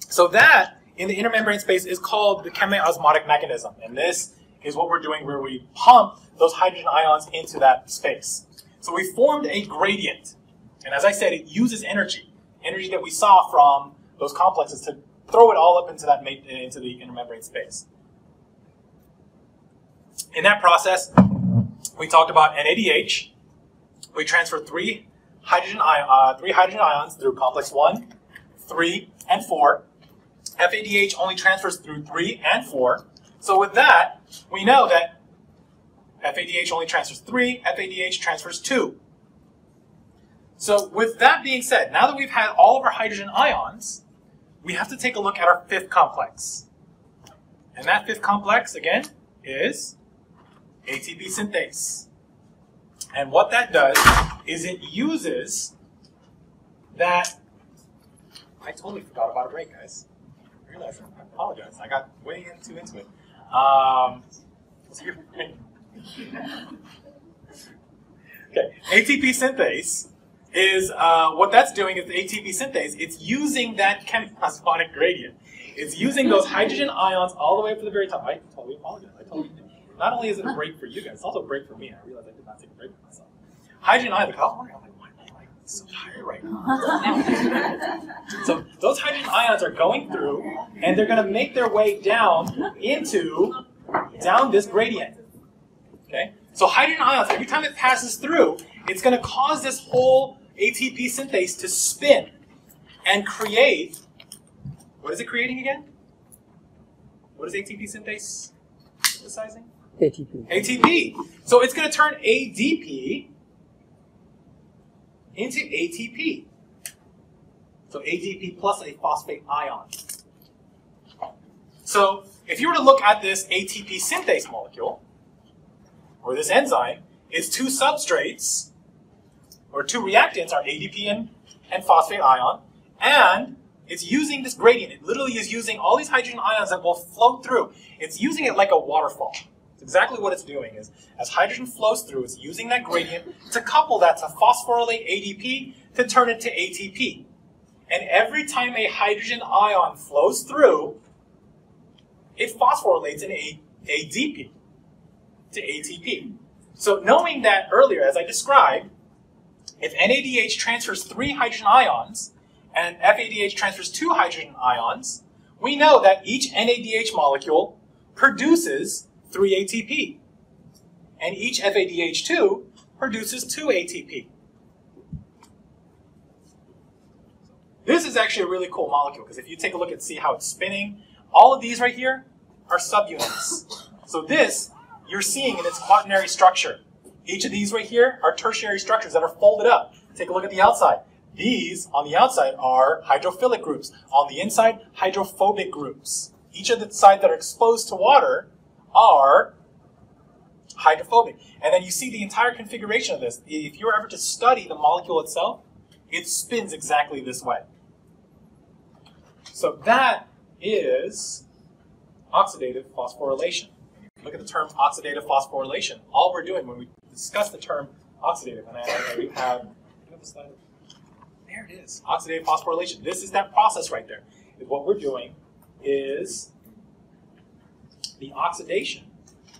Speaker 1: So that in the inner membrane space is called the chemiosmotic mechanism. And this is what we're doing where we pump those hydrogen ions into that space. So we formed a gradient. And as I said, it uses energy, energy that we saw from those complexes to throw it all up into that into the inner membrane space. In that process, we talked about NADH. We transfer three hydrogen uh, three hydrogen ions through complex one, three, and four. FADH only transfers through three and four. So with that, we know that FADH only transfers three, FADH transfers two. So with that being said, now that we've had all of our hydrogen ions, we have to take a look at our fifth complex. And that fifth complex, again, is ATP synthase. And what that does is it uses that. I totally forgot about a break, guys. I apologize. I got way too into it. Um, okay, ATP synthase is uh, what that's doing is ATP synthase. It's using that chemiosmotic gradient. It's using those hydrogen ions all the way up to the very top. I totally apologize. I totally. Not only is it a break for you guys, it's also a break for me. I realize I did not take a break for myself. Hydrogen ions. Like, oh, I'm like, why am I like so tired right now? so those hydrogen ions are going through, and they're going to make their way down into down this gradient. Okay? So hydrogen ions, every time it passes through, it's going to cause this whole ATP synthase to spin and create, what is it creating again? What is ATP synthase synthesizing?
Speaker 2: ATP.
Speaker 1: ATP. So it's going to turn ADP into ATP. So ADP plus a phosphate ion. So if you were to look at this ATP synthase molecule, or this enzyme, it's two substrates, or two reactants are ADP and, and phosphate ion, and it's using this gradient. It literally is using all these hydrogen ions that will float through. It's using it like a waterfall. It's exactly what it's doing is, as hydrogen flows through, it's using that gradient to couple that to phosphorylate ADP to turn it to ATP. And every time a hydrogen ion flows through, it phosphorylates an ADP to ATP. So knowing that earlier, as I described, if NADH transfers three hydrogen ions and FADH transfers two hydrogen ions, we know that each NADH molecule produces 3 ATP. And each FADH2 produces 2 ATP. This is actually a really cool molecule because if you take a look and see how it's spinning, all of these right here are subunits. So this, you're seeing in its quaternary structure. Each of these right here are tertiary structures that are folded up. Take a look at the outside. These on the outside are hydrophilic groups. On the inside, hydrophobic groups. Each of the sides that are exposed to water are hydrophobic. And then you see the entire configuration of this. If you were ever to study the molecule itself, it spins exactly this way. So that is oxidative phosphorylation. Look at the term oxidative phosphorylation. All we're doing when we discuss the term oxidative, and I, have, do have? There it is, oxidative phosphorylation. This is that process right there. What we're doing is the oxidation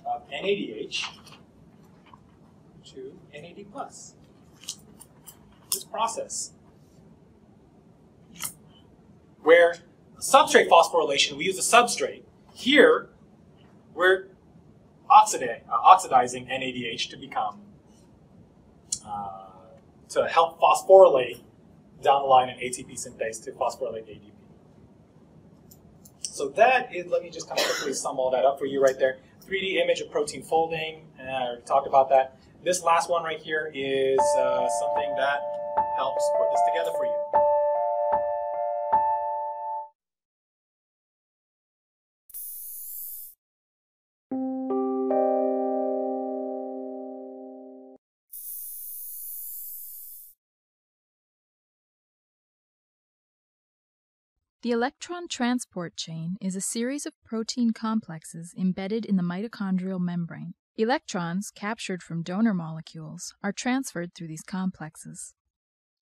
Speaker 1: of NADH to NAD+. This process, where substrate phosphorylation, we use a substrate. Here, we're oxida- uh, oxidizing NADH to become, uh, to help phosphorylate down the line in ATP synthase to phosphorylate ADP. So that is, let me just kind of quickly sum all that up for you right there. 3D image of protein folding, and I already talked about that. This last one right here is uh, something that helps put this together for you.
Speaker 4: The electron transport chain is a series of protein complexes embedded in the mitochondrial membrane. Electrons captured from donor molecules are transferred through these complexes.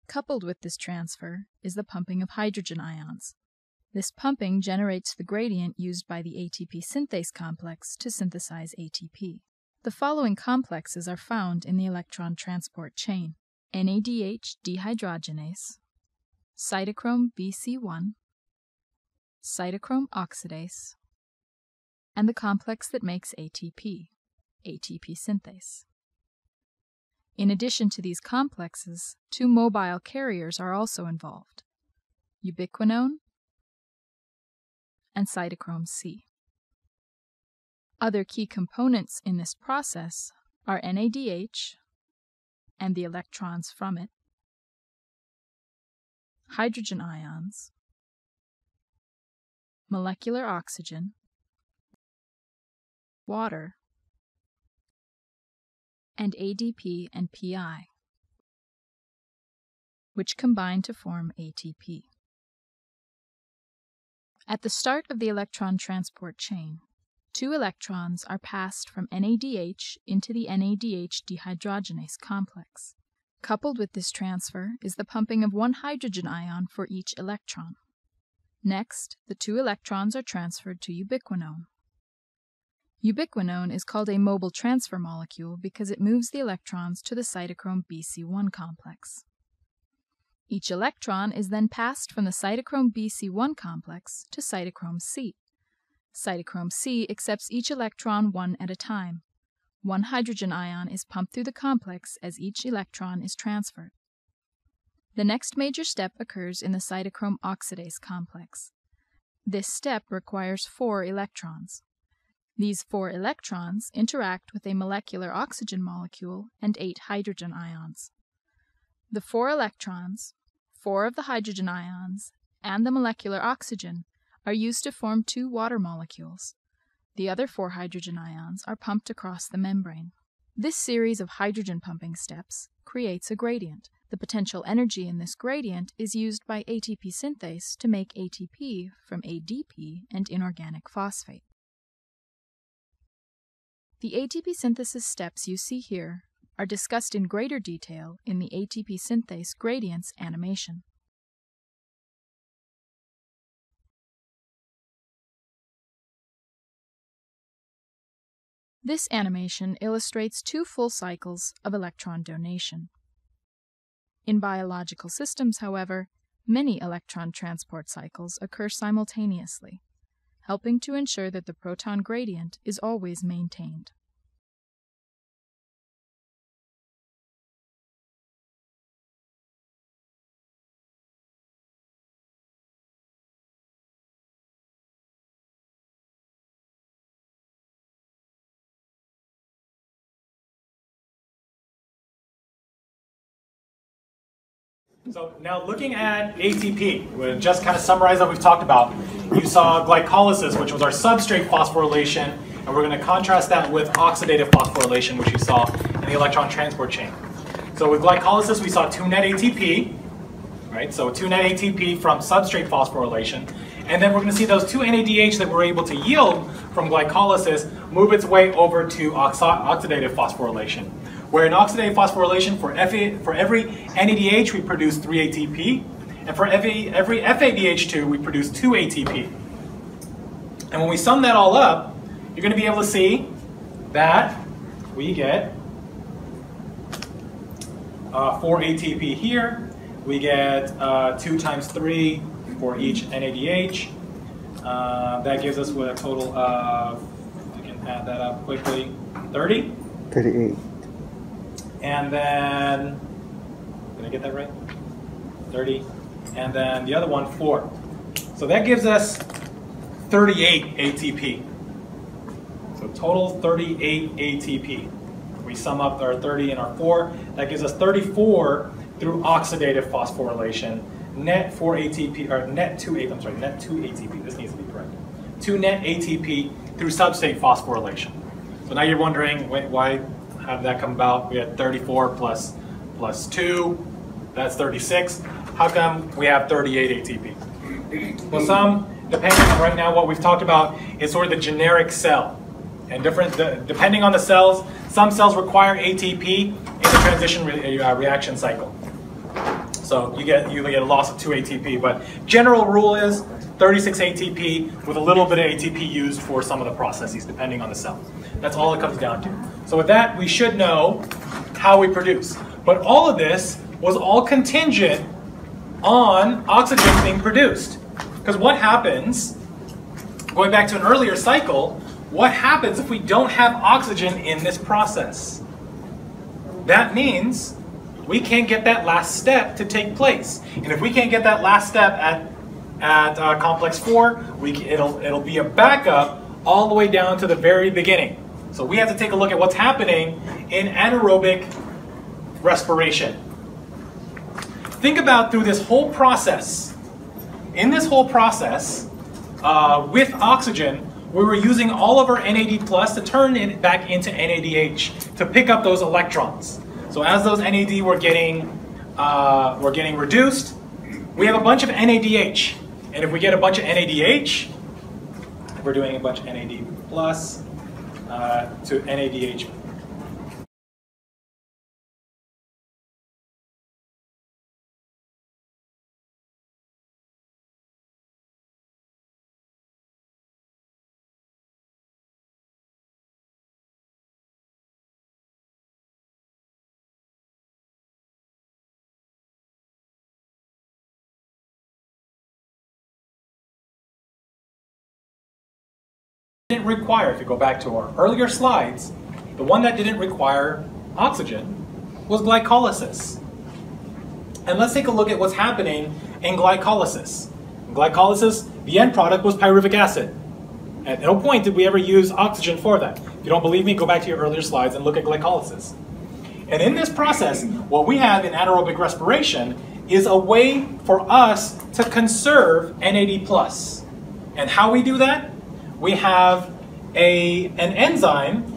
Speaker 4: Coupled with this transfer is the pumping of hydrogen ions. This pumping generates the gradient used by the ATP synthase complex to synthesize ATP. The following complexes are found in the electron transport chain NADH dehydrogenase, cytochrome BC1, cytochrome oxidase, and the complex that makes ATP, ATP synthase. In addition to these complexes, two mobile carriers are also involved ubiquinone and cytochrome C. Other key components in this process are NADH and the electrons from it, hydrogen ions, molecular oxygen, water, and ADP and PI, which combine to form ATP. At the start of the electron transport chain, two electrons are passed from NADH into the NADH dehydrogenase complex. Coupled with this transfer is the pumping of one hydrogen ion for each electron. Next, the two electrons are transferred to ubiquinone. Ubiquinone is called a mobile transfer molecule because it moves the electrons to the cytochrome BC1 complex. Each electron is then passed from the cytochrome BC1 complex to cytochrome C. Cytochrome C accepts each electron one at a time. One hydrogen ion is pumped through the complex as each electron is transferred. The next major step occurs in the cytochrome oxidase complex. This step requires four electrons. These four electrons interact with a molecular oxygen molecule and eight hydrogen ions. The four electrons, four of the hydrogen ions, and the molecular oxygen are used to form two water molecules. The other four hydrogen ions are pumped across the membrane. This series of hydrogen pumping steps creates a gradient. The potential energy in this gradient is used by ATP synthase to make ATP from ADP and inorganic phosphate. The ATP synthesis steps you see here are discussed in greater detail in the ATP synthase gradients animation. This animation illustrates two full cycles of electron donation. In biological systems, however, many electron transport cycles occur simultaneously, helping to ensure that the proton gradient is always maintained.
Speaker 1: So now looking at ATP, we'll just kind of summarize what we've talked about. You saw glycolysis, which was our substrate phosphorylation, and we're going to contrast that with oxidative phosphorylation, which you saw in the electron transport chain. So with glycolysis, we saw 2 net ATP, right? So 2 net ATP from substrate phosphorylation. And then we're going to see those two NADH that we're able to yield from glycolysis move its way over to oxidative phosphorylation. Where in oxidative phosphorylation, for, FA, for every NADH, we produce 3 ATP, and for every, every FADH2, we produce 2 ATP. And when we sum that all up, you're going to be able to see that we get uh, 4 ATP here, we get uh, 2 times 3 for each NADH. Uh, that gives us a total of, I can add that up quickly, 30?
Speaker 2: 38.
Speaker 1: And then, did I get that right? 30. And then the other one, 4. So that gives us 38 ATP. So total 38 ATP. We sum up our 30 and our 4. That gives us 34 through oxidative phosphorylation. Net 4 ATP, or net 2 ATP, I'm sorry, net 2 ATP. This needs to be correct. 2 net ATP through substrate phosphorylation. So now you're wondering why how did that come about? We had 34 plus, plus 2, that's 36. How come we have 38 ATP? Well, some, depending on right now what we've talked about, is sort of the generic cell. And different, depending on the cells, some cells require ATP in the transition re, uh, reaction cycle. So you get you get a loss of 2 ATP, but general rule is 36 ATP with a little bit of ATP used for some of the processes, depending on the cell. That's all it comes down to. So with that, we should know how we produce. But all of this was all contingent on oxygen being produced. Because what happens, going back to an earlier cycle, what happens if we don't have oxygen in this process? That means we can't get that last step to take place. And if we can't get that last step at, at uh, complex 4, we, it'll, it'll be a backup all the way down to the very beginning. So we have to take a look at what's happening in anaerobic respiration. Think about through this whole process. In this whole process, uh, with oxygen, we were using all of our NAD plus to turn it back into NADH to pick up those electrons. So as those NAD were getting uh, were getting reduced, we have a bunch of NADH, and if we get a bunch of NADH, we're doing a bunch of NAD plus, uh, to NADH. Didn't require, if you go back to our earlier slides, the one that didn't require oxygen, was glycolysis. And let's take a look at what's happening in glycolysis. In glycolysis, the end product was pyruvic acid. At no point did we ever use oxygen for that. If you don't believe me, go back to your earlier slides and look at glycolysis. And in this process, what we have in anaerobic respiration is a way for us to conserve NAD+. And how we do that? We have a, an enzyme